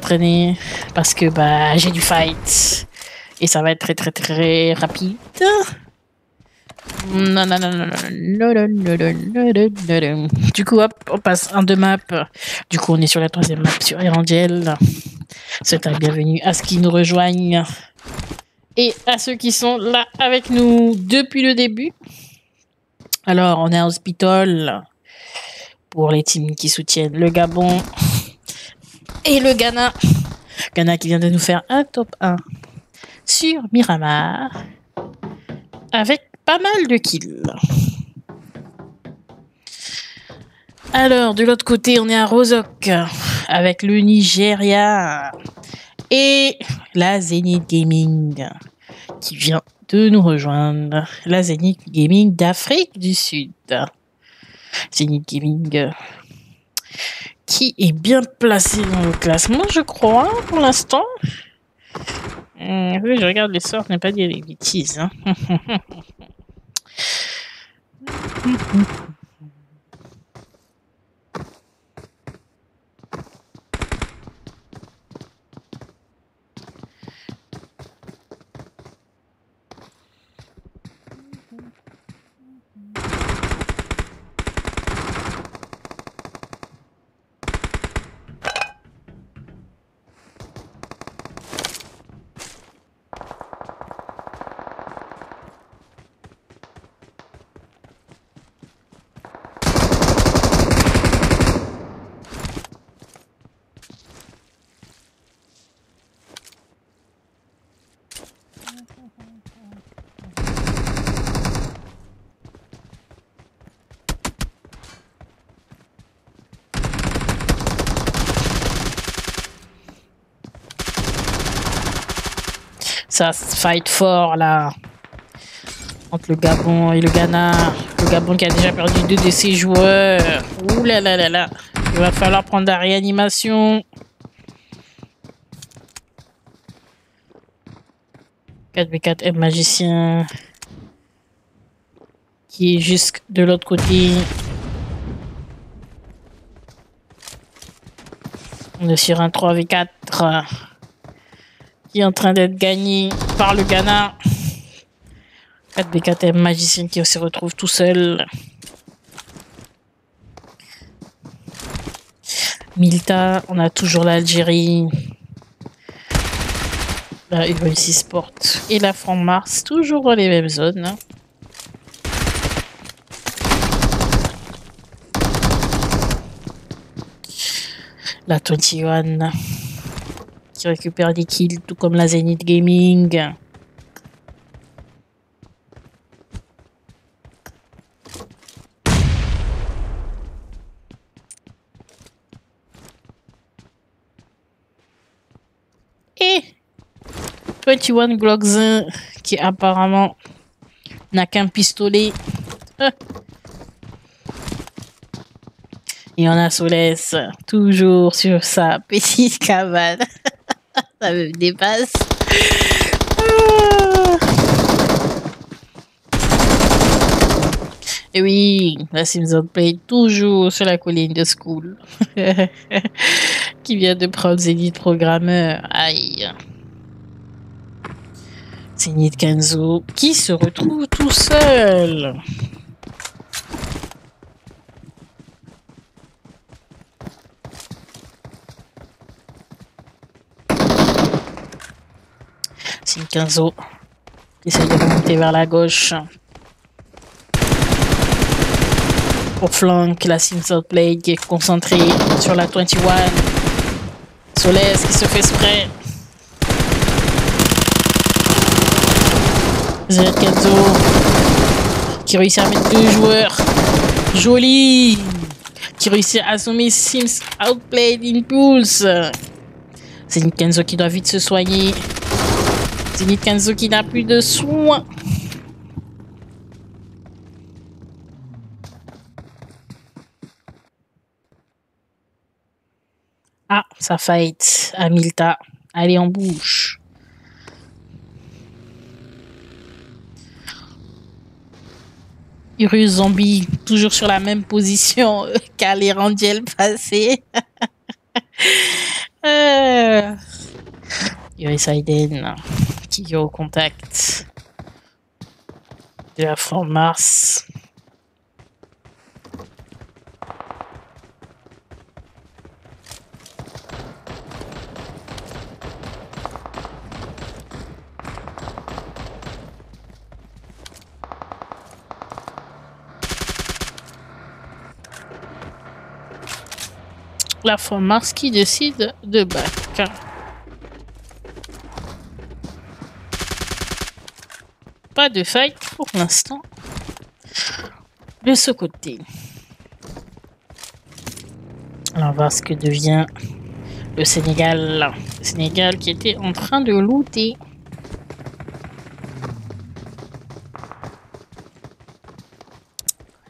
traîner parce que bah j'ai du fight et ça va être très très très rapide. Du coup, hop, on passe en deux maps. Du coup, on est sur la troisième map sur Erangel. C'est un bienvenue à ceux qui nous rejoignent et à ceux qui sont là avec nous depuis le début. Alors, on est à Hospital pour les teams qui soutiennent le Gabon et le Ghana. Ghana qui vient de nous faire un top 1 sur Miramar avec pas mal de kills. Alors, de l'autre côté, on est à Rosok avec le Nigeria et la Zenith Gaming qui vient de nous rejoindre. La Zenith Gaming d'Afrique du Sud. Zenith Gaming qui est bien placé dans le classement, je crois, pour l'instant. Euh, oui, je regarde les sorts, n'ai pas dit des bêtises. hein. Ça fight fort là. Entre le Gabon et le Ghana. Le Gabon qui a déjà perdu deux de ses joueurs. Ouh là là là. Il va falloir prendre la réanimation. 4v4 M magicien. Qui est juste de l'autre côté. On est sur un 3v4 euh, en train d'être gagné par le Ghana. 4v4 M magicien qui se retrouve tout seul. Milta, on a toujours l'Algérie. La U26 Sport et la France-Mars, toujours dans les mêmes zones. La 21 qui récupère des kills, tout comme la Zenith Gaming. Et 21 Glockzin qui apparemment n'a qu'un pistolet. Ah. Et on a Solès, toujours sur sa petite cabane. Ça me dépasse. Ah. Et oui, la Simpson Play toujours sur la colline de School. qui vient de prendre Zenith Programmeur. Aïe. Zenith Kenzo qui se retrouve tout seul. Kenzo qui essaie de remonter vers la gauche. Au flanc, la Simpson Play qui est concentrée sur la 21. Solès qui se fait spray. Kenzo qui réussit à mettre deux joueurs. Joli. Qui réussit à assommer Sims Outplayed Impulse. Zenith Kenzo qui doit vite se soigner. Zenith Kenzo qui n'a plus de soins. Ah, ça fight à Milta. Allez en bouche. Urus Zombie, toujours sur la même position euh, qu'à l'Irandiel passé. euh... Urus Aiden, qui est au contact de la Front Mars. La Front Mars qui décide de back. Pas de fight pour l'instant de ce côté. Alors, on va voir ce que devient le Sénégal. Sénégal qui était en train de looter.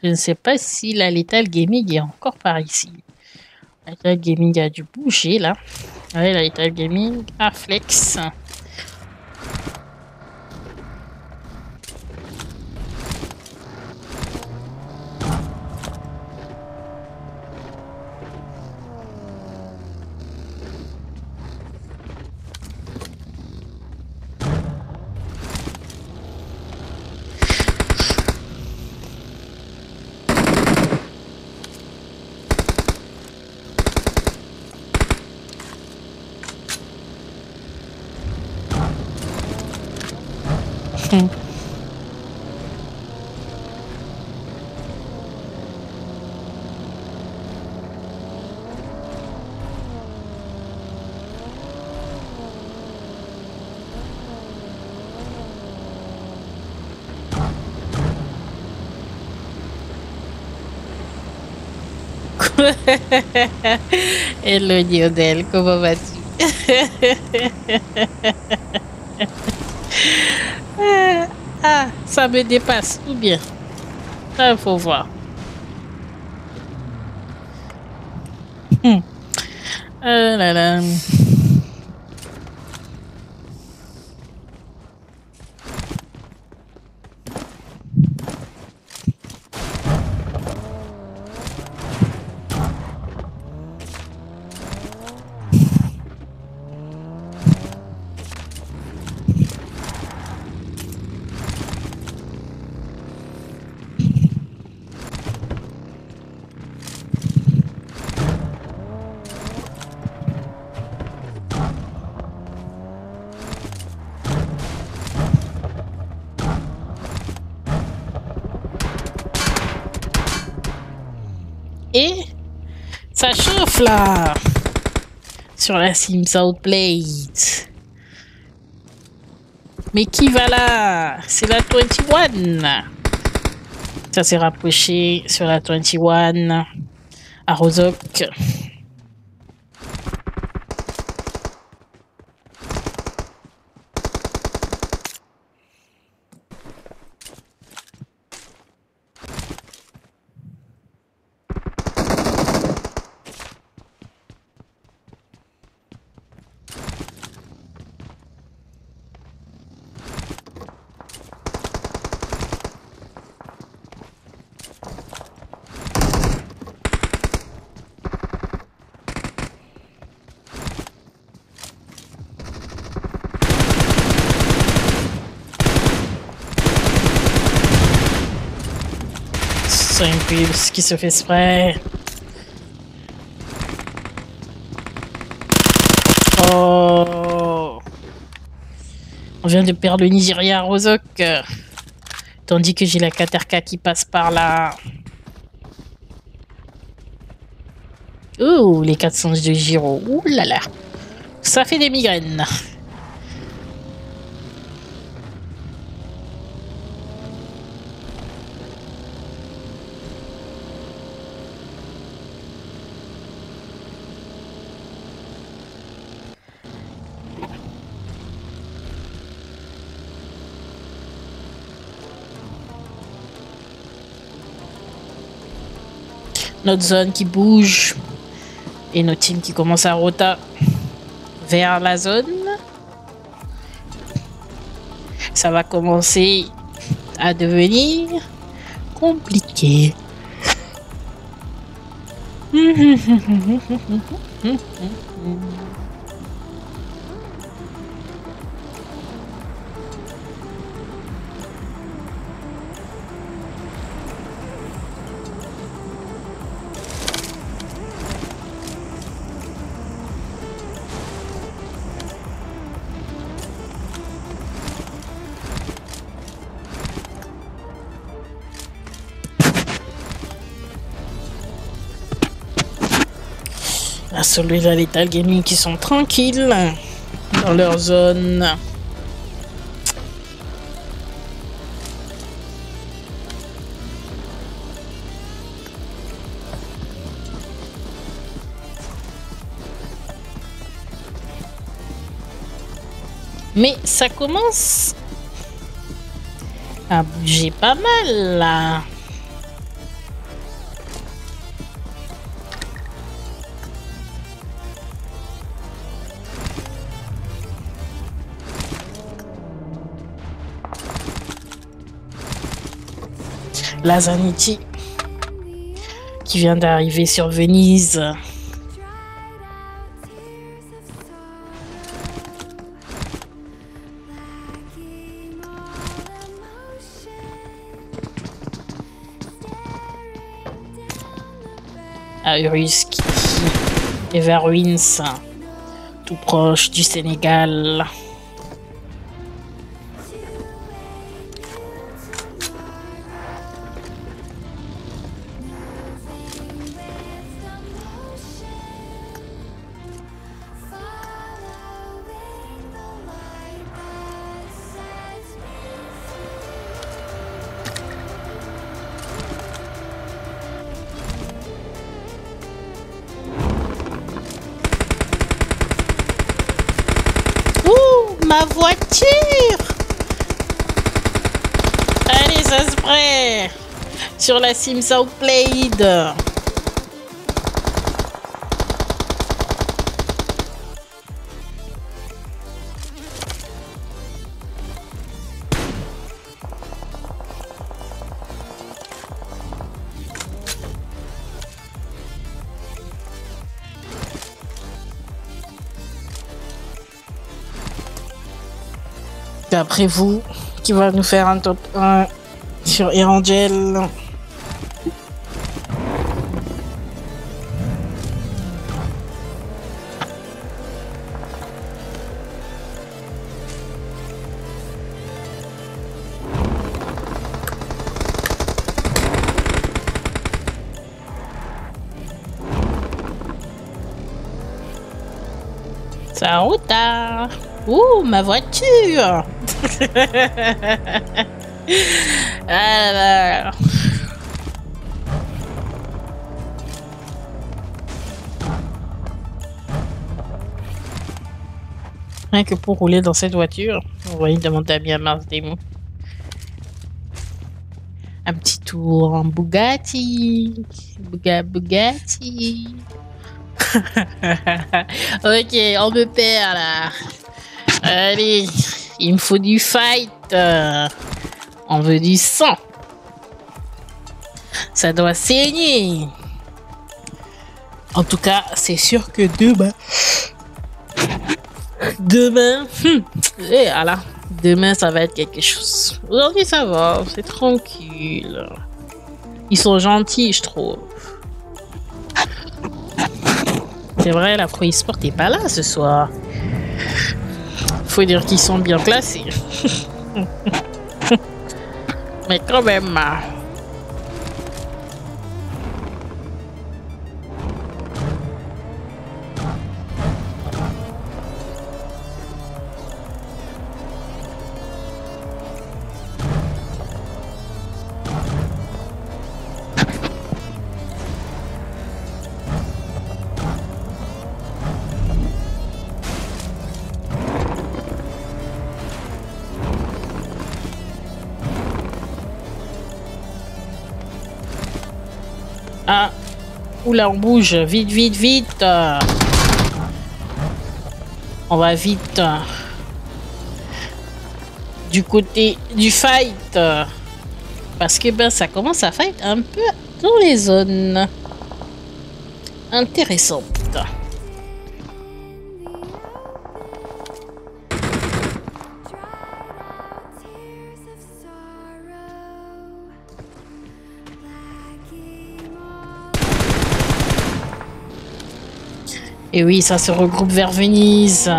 Je ne sais pas si la Lethal Gaming est encore par ici. La Lethal Gaming a dû bouger là. La Lethal Gaming a flex. Hello Lionel, comment vas-tu Ah, ah, ça me dépasse. Ou bien? Il faut voir. Hmm. Ah là là. Là sur la Sims Outplate. Mais qui va là? C'est la 21. Ça s'est rapproché sur la 21 à Rozok. Ce qui se fait exprès. Oh On vient de perdre le Nigeria à Rozok. Tandis que j'ai la Katerka qui passe par là. Ouh, les 400 de Giro. Ouh là là. Ça fait des migraines. Notre zone qui bouge. Et nos teams qui commencent à rota vers la zone. Ça va commencer à devenir compliqué. Lethal Gaming qui sont tranquilles dans leur zone. Mais ça commence à bouger pas mal là. La Zaniti qui vient d'arriver sur Venise. À Urus qui est vers Ruins, tout proche du Sénégal. Sur la Sims Outplayed. D'après vous, qui va nous faire un top 1 sur Erangel? Ma voiture. Rien que pour rouler dans cette voiture, on va y demander à bien Mars Démon. Un petit tour en Bugatti. Buga Bugatti. ok, on me perd là. Allez, il me faut du fight. euh. On veut du sang. Ça doit saigner. En tout cas, c'est sûr que demain. Demain. hmm, eh, voilà. Demain, ça va être quelque chose. Aujourd'hui, ça va. C'est tranquille. Ils sont gentils, je trouve. C'est vrai, la Pro eSport est pas là ce soir. Faut dire qu'ils sont bien classés. Mais quand même. On bouge. Vite, vite, vite. On va vite. Du côté du fight. Parce que ben, ça commence à fight un peu dans les zones intéressantes. Et oui, ça se regroupe vers Venise.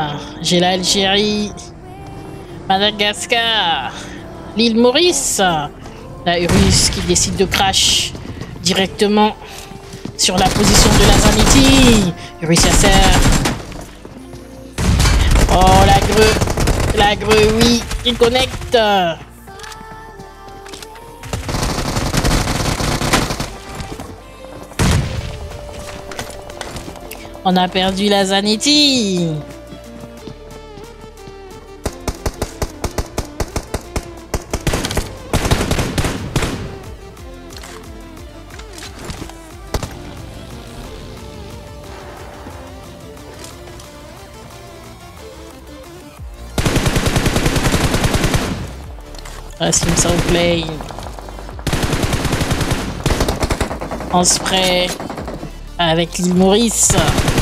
J'ai l'Algérie, Madagascar, l'île Maurice, la Russe qui décide de crash directement sur la position de la Zaniti. Russe. Oh, la greu, la greu, oui, il connecte. On a perdu la Zanetti. Reste une. En spray avec l'île.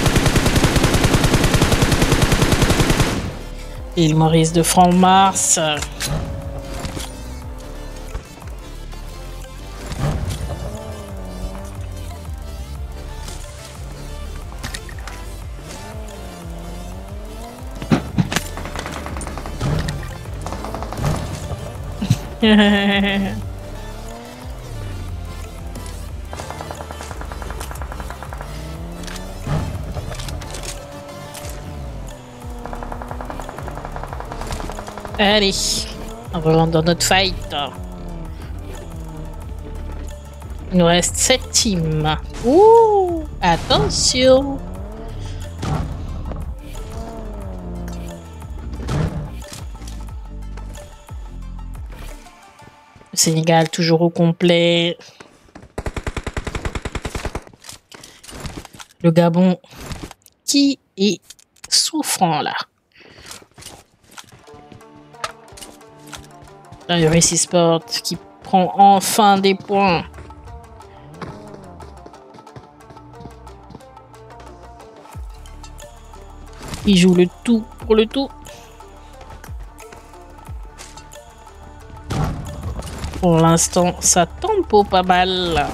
L'île Maurice de Franc-Mars. Allez, on dans notre fight. Il nous reste 7 teams. Ouh, attention. Sénégal toujours au complet. Le Gabon qui est souffrant là. Y a Récit Sport qui prend enfin des points. Il joue le tout pour le tout. Pour l'instant, ça tempo pas mal.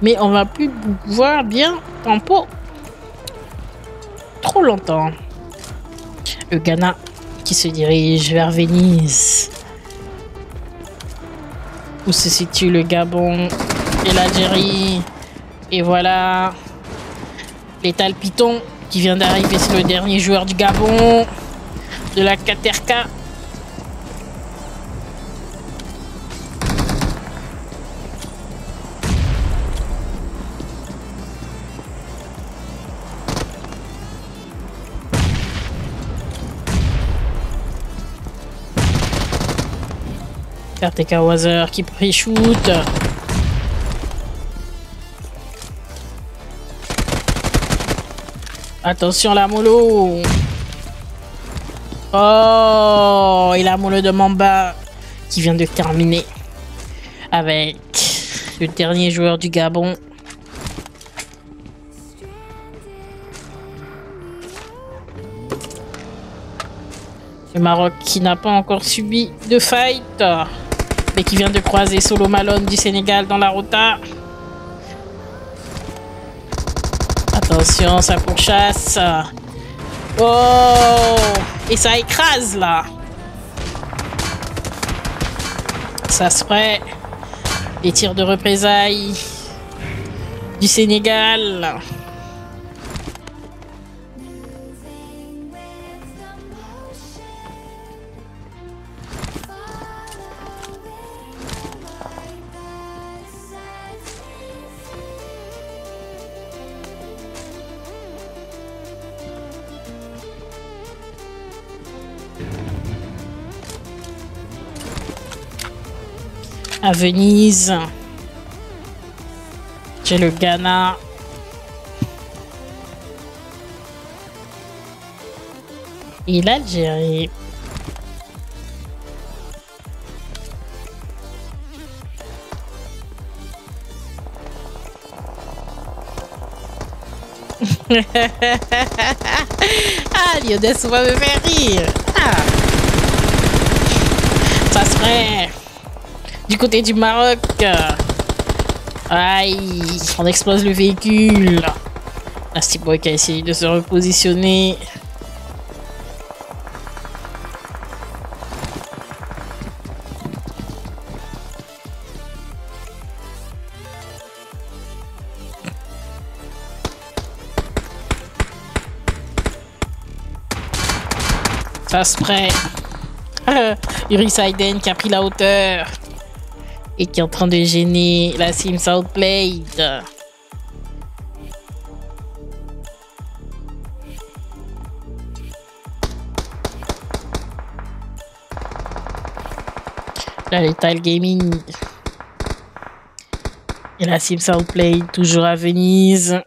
Mais on va plus voir bien tempo longtemps. Le Ghana qui se dirige vers Venise. Où se situe le Gabon et l'Algérie. Et voilà. L'étal Python qui vient d'arriver, c'est le dernier joueur du Gabon. De la Katerka. RTK Wazer qui pré-shoot. Attention la mollo. Oh, et la mollo de Mamba qui vient de terminer avec le dernier joueur du Gabon. Le Maroc qui n'a pas encore subi de fight, mais qui vient de croiser Solo Malone du Sénégal dans la rota. Attention, ça pourchasse. Oh Et ça écrase là. Ça se ferait. Les tirs de représailles du Sénégal. À Venise. J'ai le Ghana. Et l'Algérie. ah, Lionel, on va me faire rire. Ah. Ça serait du côté du Maroc. Aïe, on explose le véhicule. Nasty Boy qui a essayé de se repositionner. Ça se prêt. Uri Saiden qui a pris la hauteur et qui est en train de gêner la Sim Southblade. La Lethal Gaming. Et la Sim Southblade toujours à Venise.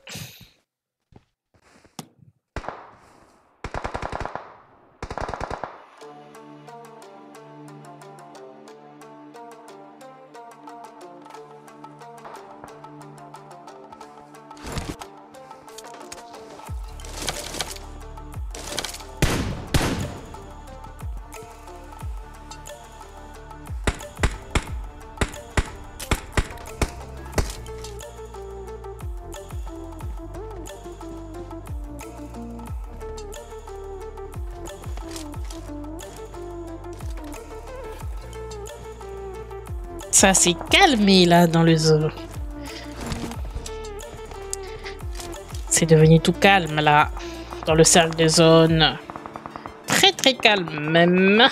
ça s'est calmé là dans le zoo. C'est devenu tout calme là, dans le cercle de zone. Très très calme même.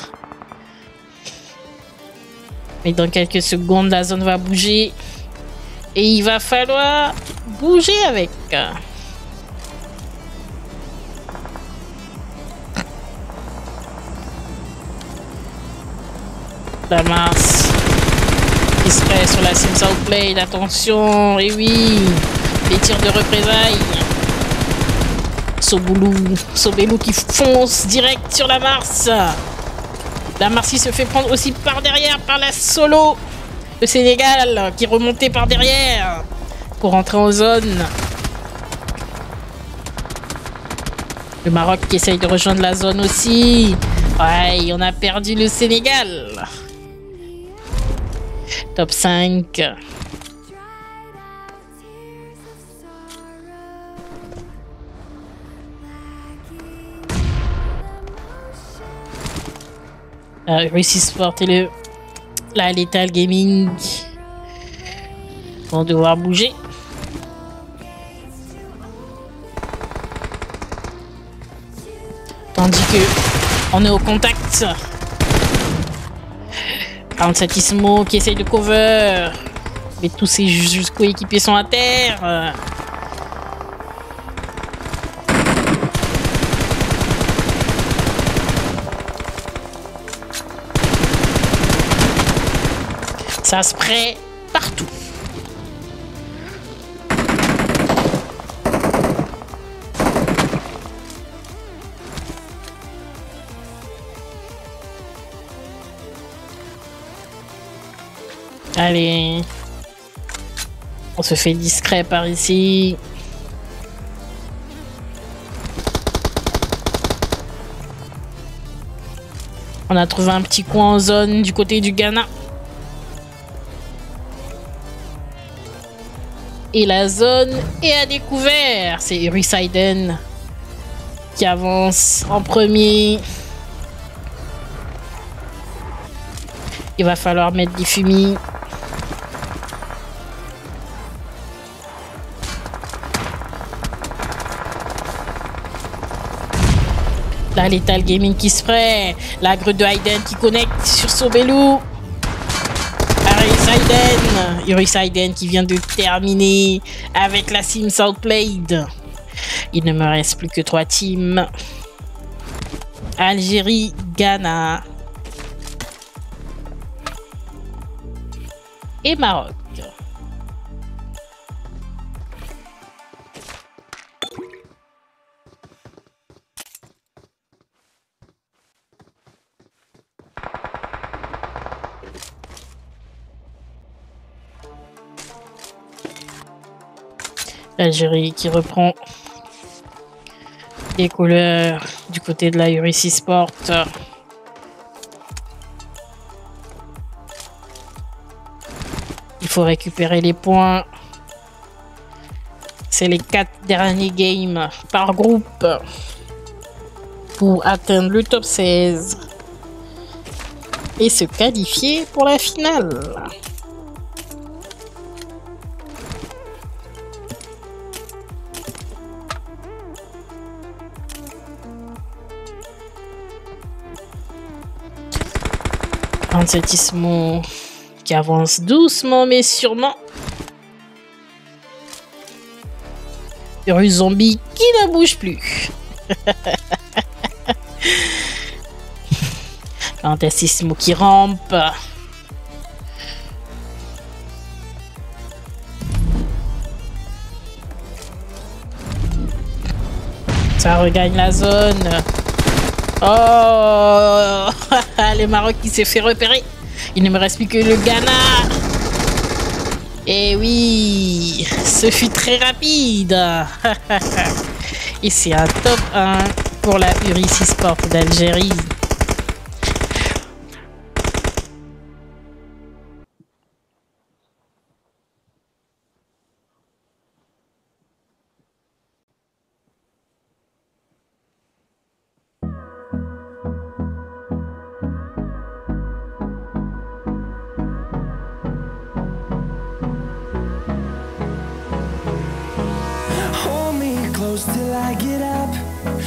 Mais dans quelques secondes, la zone va bouger. Et il va falloir bouger avec. La masse. Sur la Sim Southblade. Attention. Et oui. Les tirs de représailles. Soboulou. Sobelou qui fonce direct sur la Mars. La qui se fait prendre aussi par derrière par la solo. Le Sénégal qui remonté par derrière pour rentrer en zone. Le Maroc qui essaye de rejoindre la zone aussi. Ouais, on a perdu le Sénégal. Top 5. Euh, et le la Lethal Gaming vont devoir bouger. Tandis que on est au contact. 47 Ismo qui essaye de cover. Mais tous ses ju- coéquipiers sont à terre. Ça se spray Allez. On se fait discret par ici. On a trouvé un petit coin en zone du côté du Ghana. Et la zone est à découvert. C'est Urisaiden qui avance en premier. Il va falloir mettre des fumis. Lethal Gaming qui se ferait. La grue de Hayden qui connecte sur Sobelou. Urisaiden. Urisaiden qui vient de terminer avec la Sim Southblade. Il ne me reste plus que trois teams. Algérie, Ghana. Et Maroc. L'Algérie qui reprend les couleurs du côté de la Urici Sport. Il faut récupérer les points. C'est les quatre derniers games par groupe pour atteindre le top 16 et se qualifier pour la finale. Ismo qui avance doucement mais sûrement. Rue zombie qui ne bouge plus. Ismo qui rampe. Ça regagne la zone. Oh Le Maroc qui s'est fait repérer. Il ne me reste plus que le Ghana. Et oui, ce fut très rapide. Et c'est un top 1 pour la Urici Sport d'Algérie.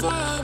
Bye.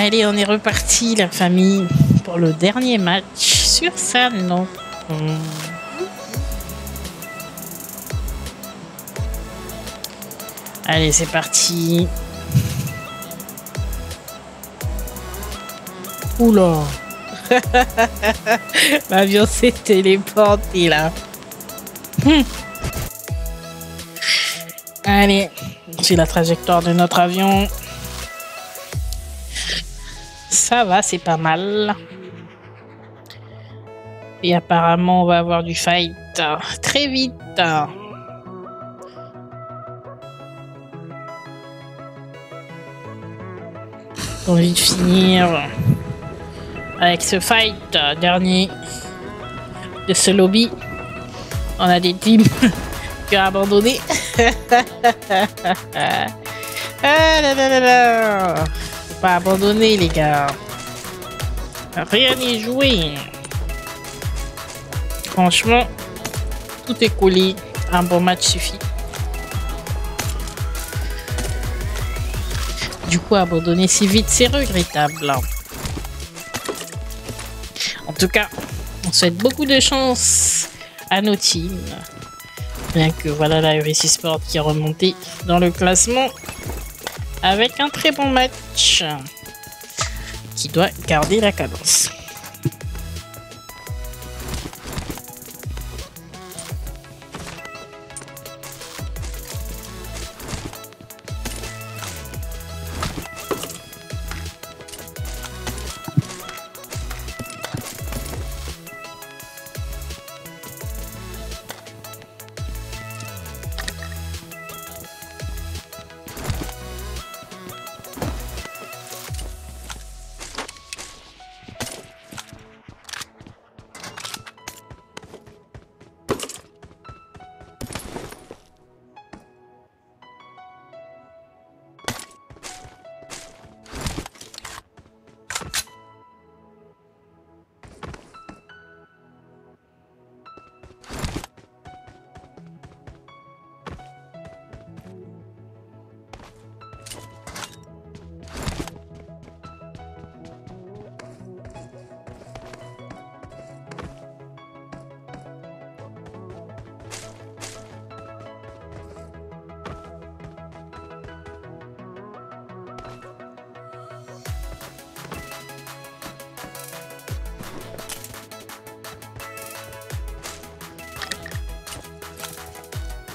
Allez, on est reparti, la famille, pour le dernier match sur sa note. Allez, c'est parti. Oula. L'avion s'est téléporté là. Hmm. Allez, c'est la trajectoire de notre avion. Ça va, c'est pas mal. Et apparemment, on va avoir du fight très vite. J'ai envie de finir avec ce fight dernier de ce lobby. On a des teams qui ont abandonné. ah. Pas abandonner les gars. Rien n'est joué. Franchement, tout est collé. Un bon match suffit. Du coup, abandonner si vite, c'est regrettable. On tout cas, on souhaite beaucoup de chance à nos teams. Bien que voilà la RSI Sport qui est remontée dans le classement avec un très bon match qui doit garder la cadence.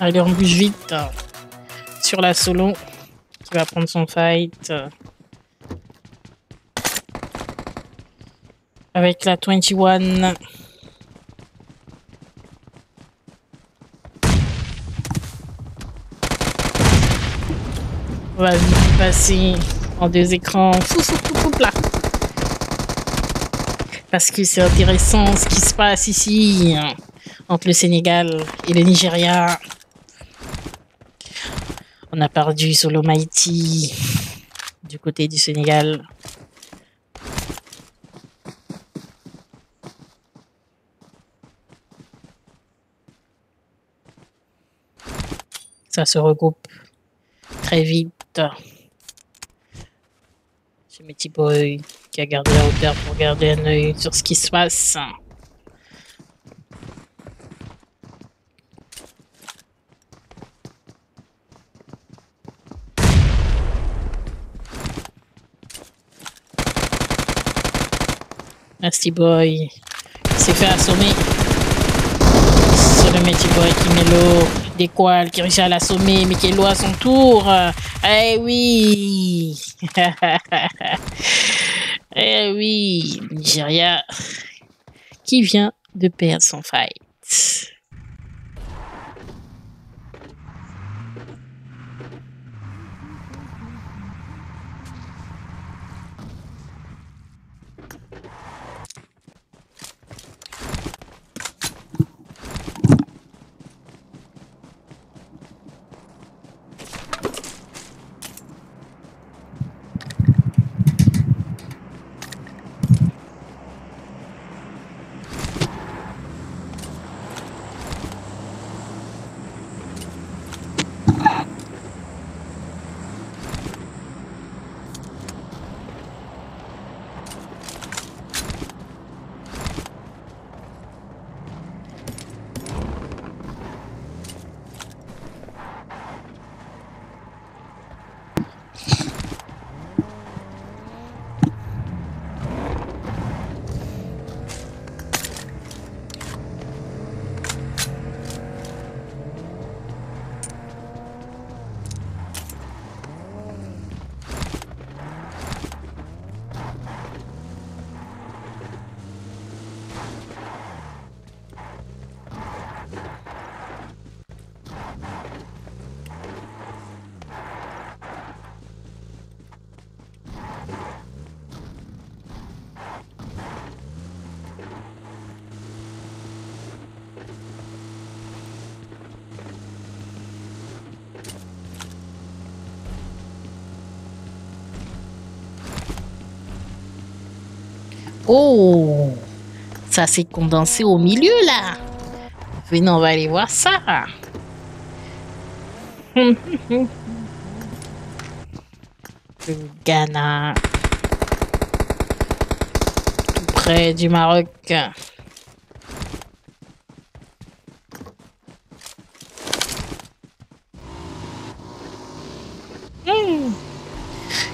Allez, on bouge vite sur la solo qui va prendre son fight. Avec la 21. On va passer en deux écrans. Là. Parce que c'est intéressant ce qui se passe ici hein, entre le Sénégal et le Nigeria. On a perdu Solo Mighty du côté du Sénégal. Ça se regroupe très vite. C'est Mitty Boy qui a gardé la hauteur pour garder un œil sur ce qui se passe. Nasty Boy s'est fait assommer. C'est le Mitty Boy qui met l'eau des coils, qui réussit à l'assommer, l'eau à son tour. Eh oui Eh oui Nigeria qui vient de perdre son fight. Ça s'est condensé au milieu là Venez, on va aller voir ça Le Ghana. Tout spray du Maroc. Hmm.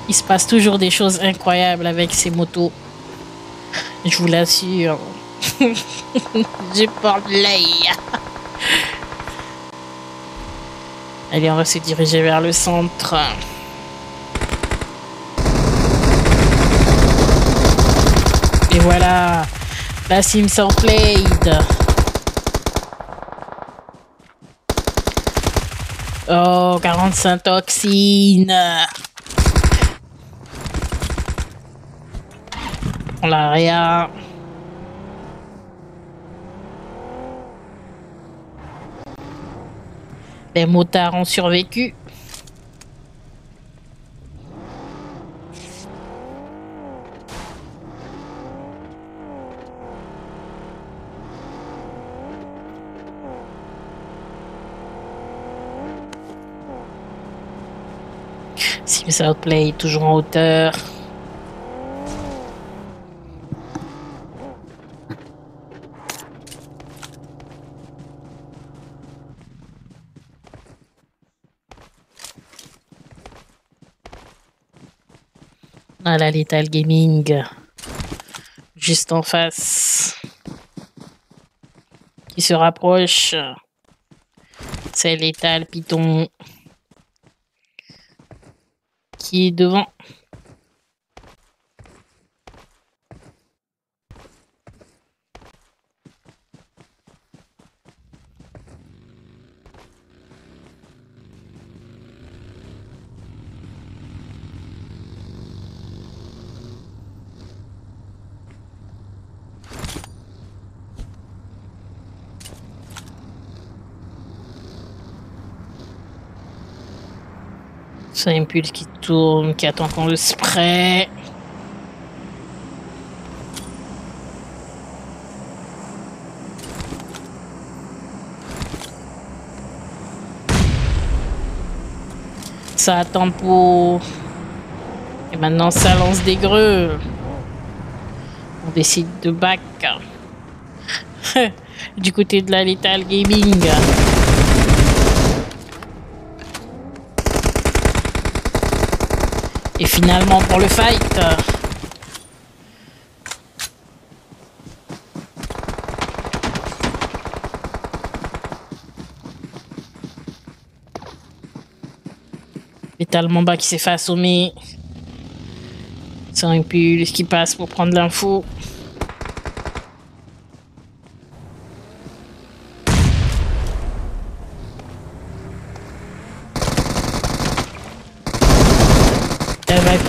Il se passe toujours des choses incroyables avec ces motos. Je vous l'assure. Je porte l'œil. Allez, on va se diriger vers le centre. Et voilà, la Sims Played. Oh, 45 toxines. On l'a rien. Les motards ont survécu. Sims Outplay toujours en hauteur. À la Lethal Gaming. Juste en face. Qui se rapproche. C'est Lethal Python. Qui est devant Qui tourne, qui attend qu'on le spray. Ça attend pour... Et maintenant ça lance des greux. On décide de back. du côté de la Lethal Gaming. Et finalement pour le fight. Létalement bas qui s'est fait assommer. Sans impulse qui passe pour prendre l'info.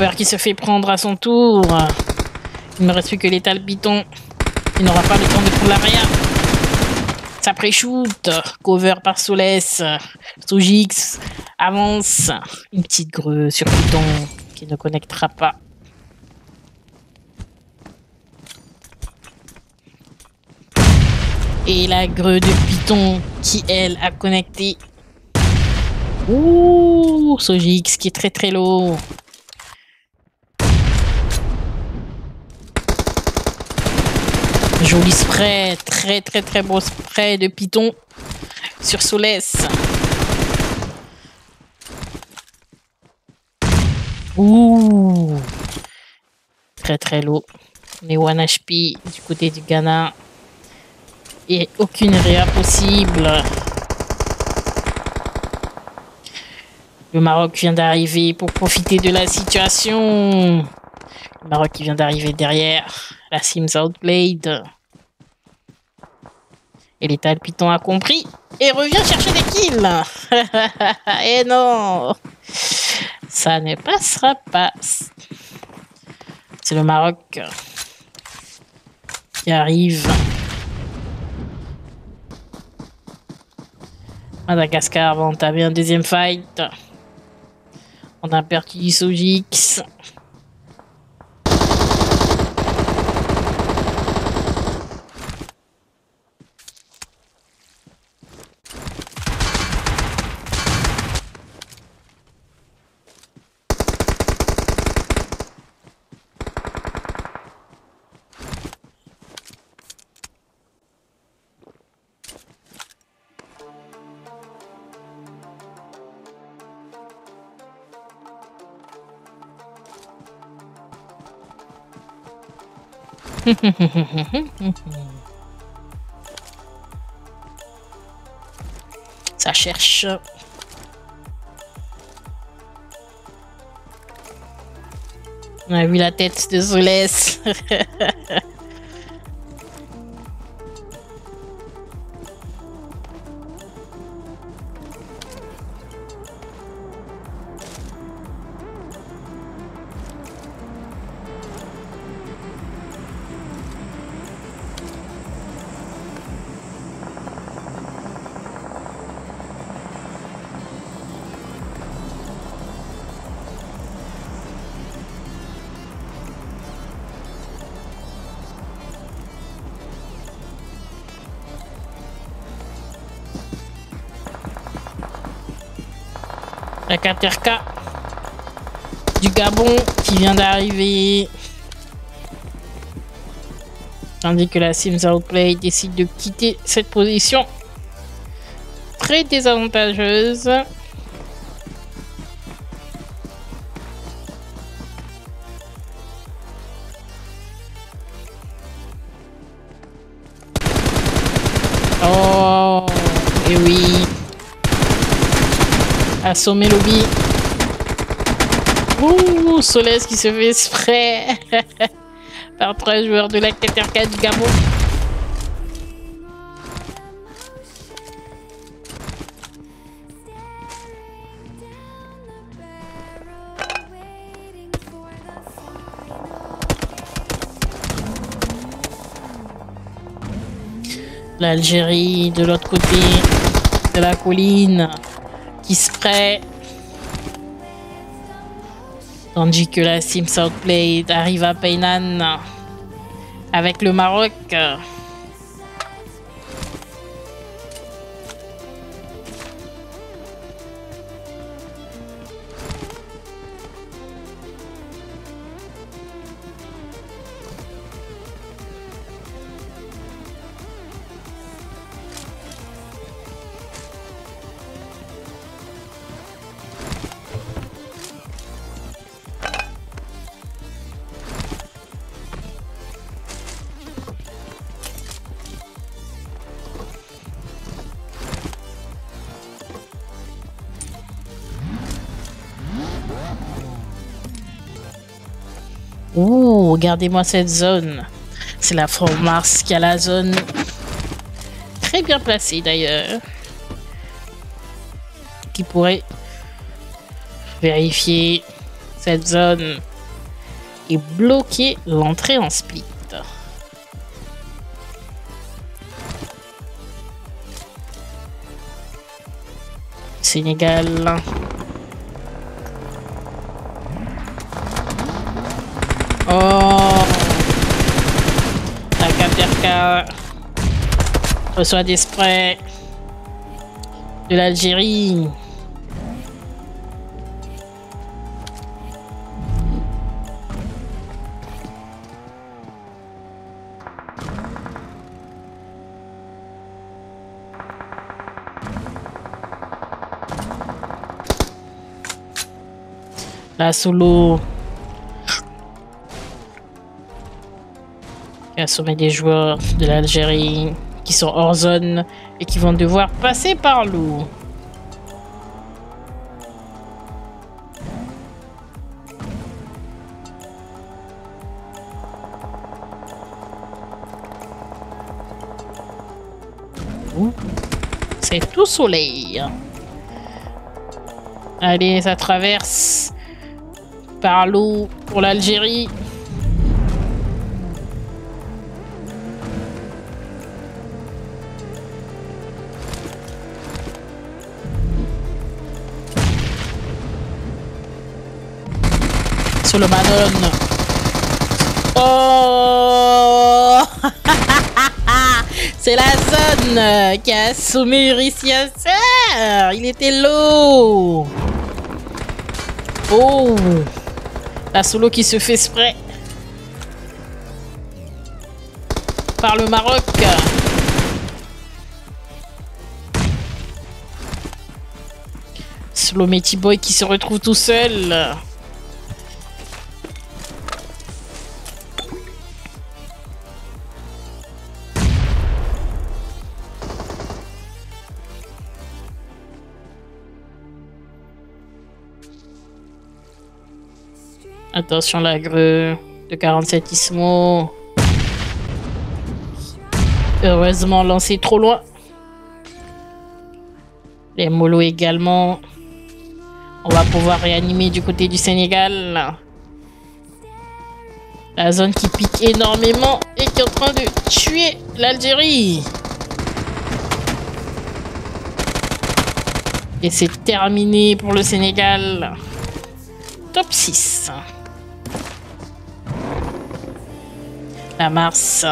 Qui se fait prendre à son tour. Il ne reste plus que l'étal Python. Il n'aura pas le temps de prendre l'arrière. Ça pré-shoot. Cover par Solès. Sojix avance. Une petite greu sur Python qui ne connectera pas. Et la greu de Python qui, elle, a connecté. Ouh, Sojix qui est très très lourd. Joli spray, très très très beau spray de Python sur Solès. Ouh, très très lourd. Mais One HP du côté du Ghana. Et aucune réa possible. Le Maroc vient d'arriver pour profiter de la situation. Le Maroc qui vient d'arriver derrière. La Sims Outplayed. Et l'état Python a compris et revient chercher des kills. et non, ça ne passera pas. C'est le Maroc qui arrive. Madagascar va entamer un deuxième fight. On a perdu Sojix. Ça cherche. On a vu la tête de Solès. La Katerka du Gabon qui vient d'arriver. Tandis que la Sims Outplay décide de quitter cette position très désavantageuse. Assommer lobby. Ouh, Solès qui se fait exprès par trois joueurs de la Katerka du Gabon. L'Algérie de l'autre côté de la colline qui. Tandis que la Sims Outplay arrive à Paynan avec le Maroc. Regardez-moi cette zone. C'est la forme Mars qui a la zone. Très bien placée d'ailleurs. Qui pourrait vérifier cette zone et bloquer l'entrée en split. Sénégal. Reçoit des sprays de l'Algérie. La solo qui a assommé des joueurs de l'Algérie qui sont hors zone et qui vont devoir passer par l'eau. C'est tout soleil. Allez, ça traverse par l'eau pour l'Algérie. Solomanon. Oh C'est la zone qui a Eurythia Sœur. Il était low. Oh La solo qui se fait spray par le Maroc. Slometty Boy qui se retrouve tout seul. Attention la grue de 47 Ismo. Heureusement lancé trop loin. Les molos également. On va pouvoir réanimer du côté du Sénégal. La zone qui pique énormément et qui est en train de tuer l'Algérie. Et c'est terminé pour le Sénégal. Top 6. La Mars.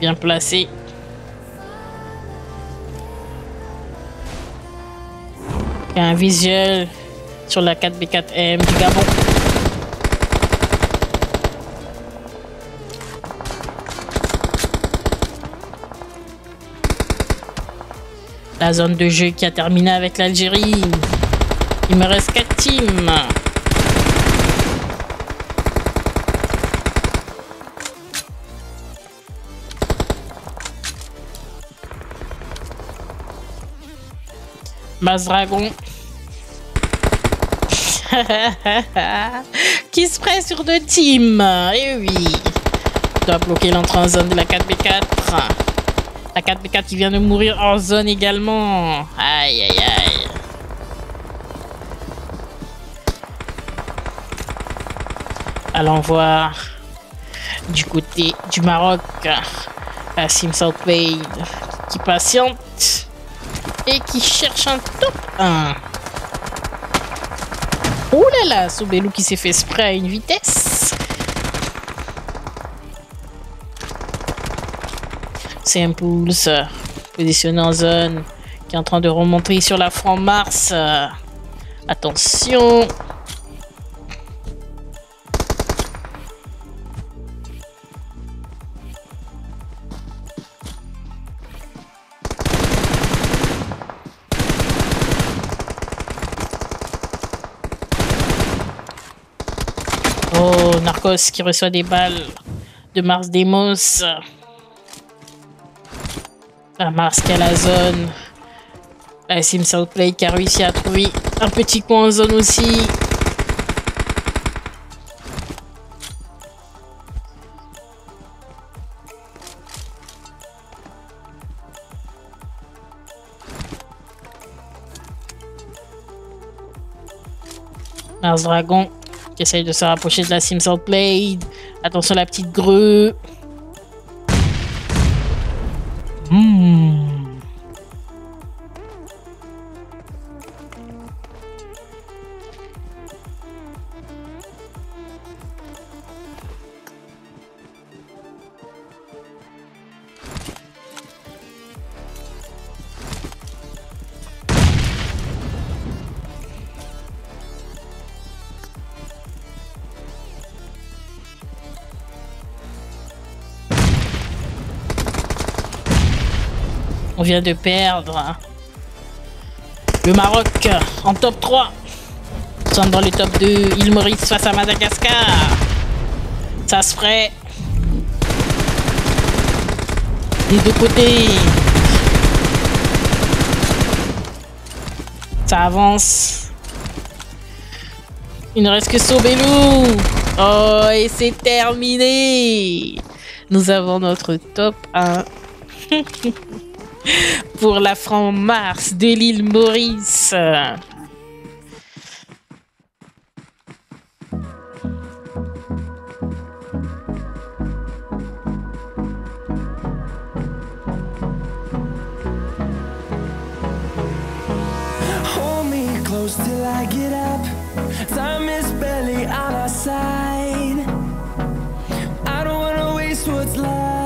Bien placée. Il un visuel sur la 4B4M du Gabon. La zone de jeu qui a terminé avec l'Algérie. Il me reste 4 teams. Basse Dragon. qui se prête sur deux teams? Et oui. Doit bloquer l'entrée en zone de la 4B4. La 4B4 qui vient de mourir en zone également. Aïe aïe aïe. Allons voir du côté du Maroc. Sim Southwade qui patiente et qui cherche un top 1. Oh là là, Soubelou qui s'est fait spray à une vitesse. C'est un Pulse positionné en zone qui est en train de remonter sur la franc Mars. Attention. Qui reçoit des balles de Mars Demos. La Mars qui a la zone. La Sim Southplay qui a réussi à trouver un petit coin en zone aussi. Mars Dragon qui essaye de se rapprocher de la Sim Southblade. Attention la petite grue. Hmm. Vient de perdre le Maroc en top 3. Nous sommes dans le top 2. Île Maurice face à Madagascar. Ça se ferait. Des deux côtés. Ça avance. Il ne reste que Sobelou. Oh, et c'est terminé. Nous avons notre top 1. pour la franc-mars de l'île Maurice. Hold me close till I get up. Time is barely on our side. I don't wanna waste what's left.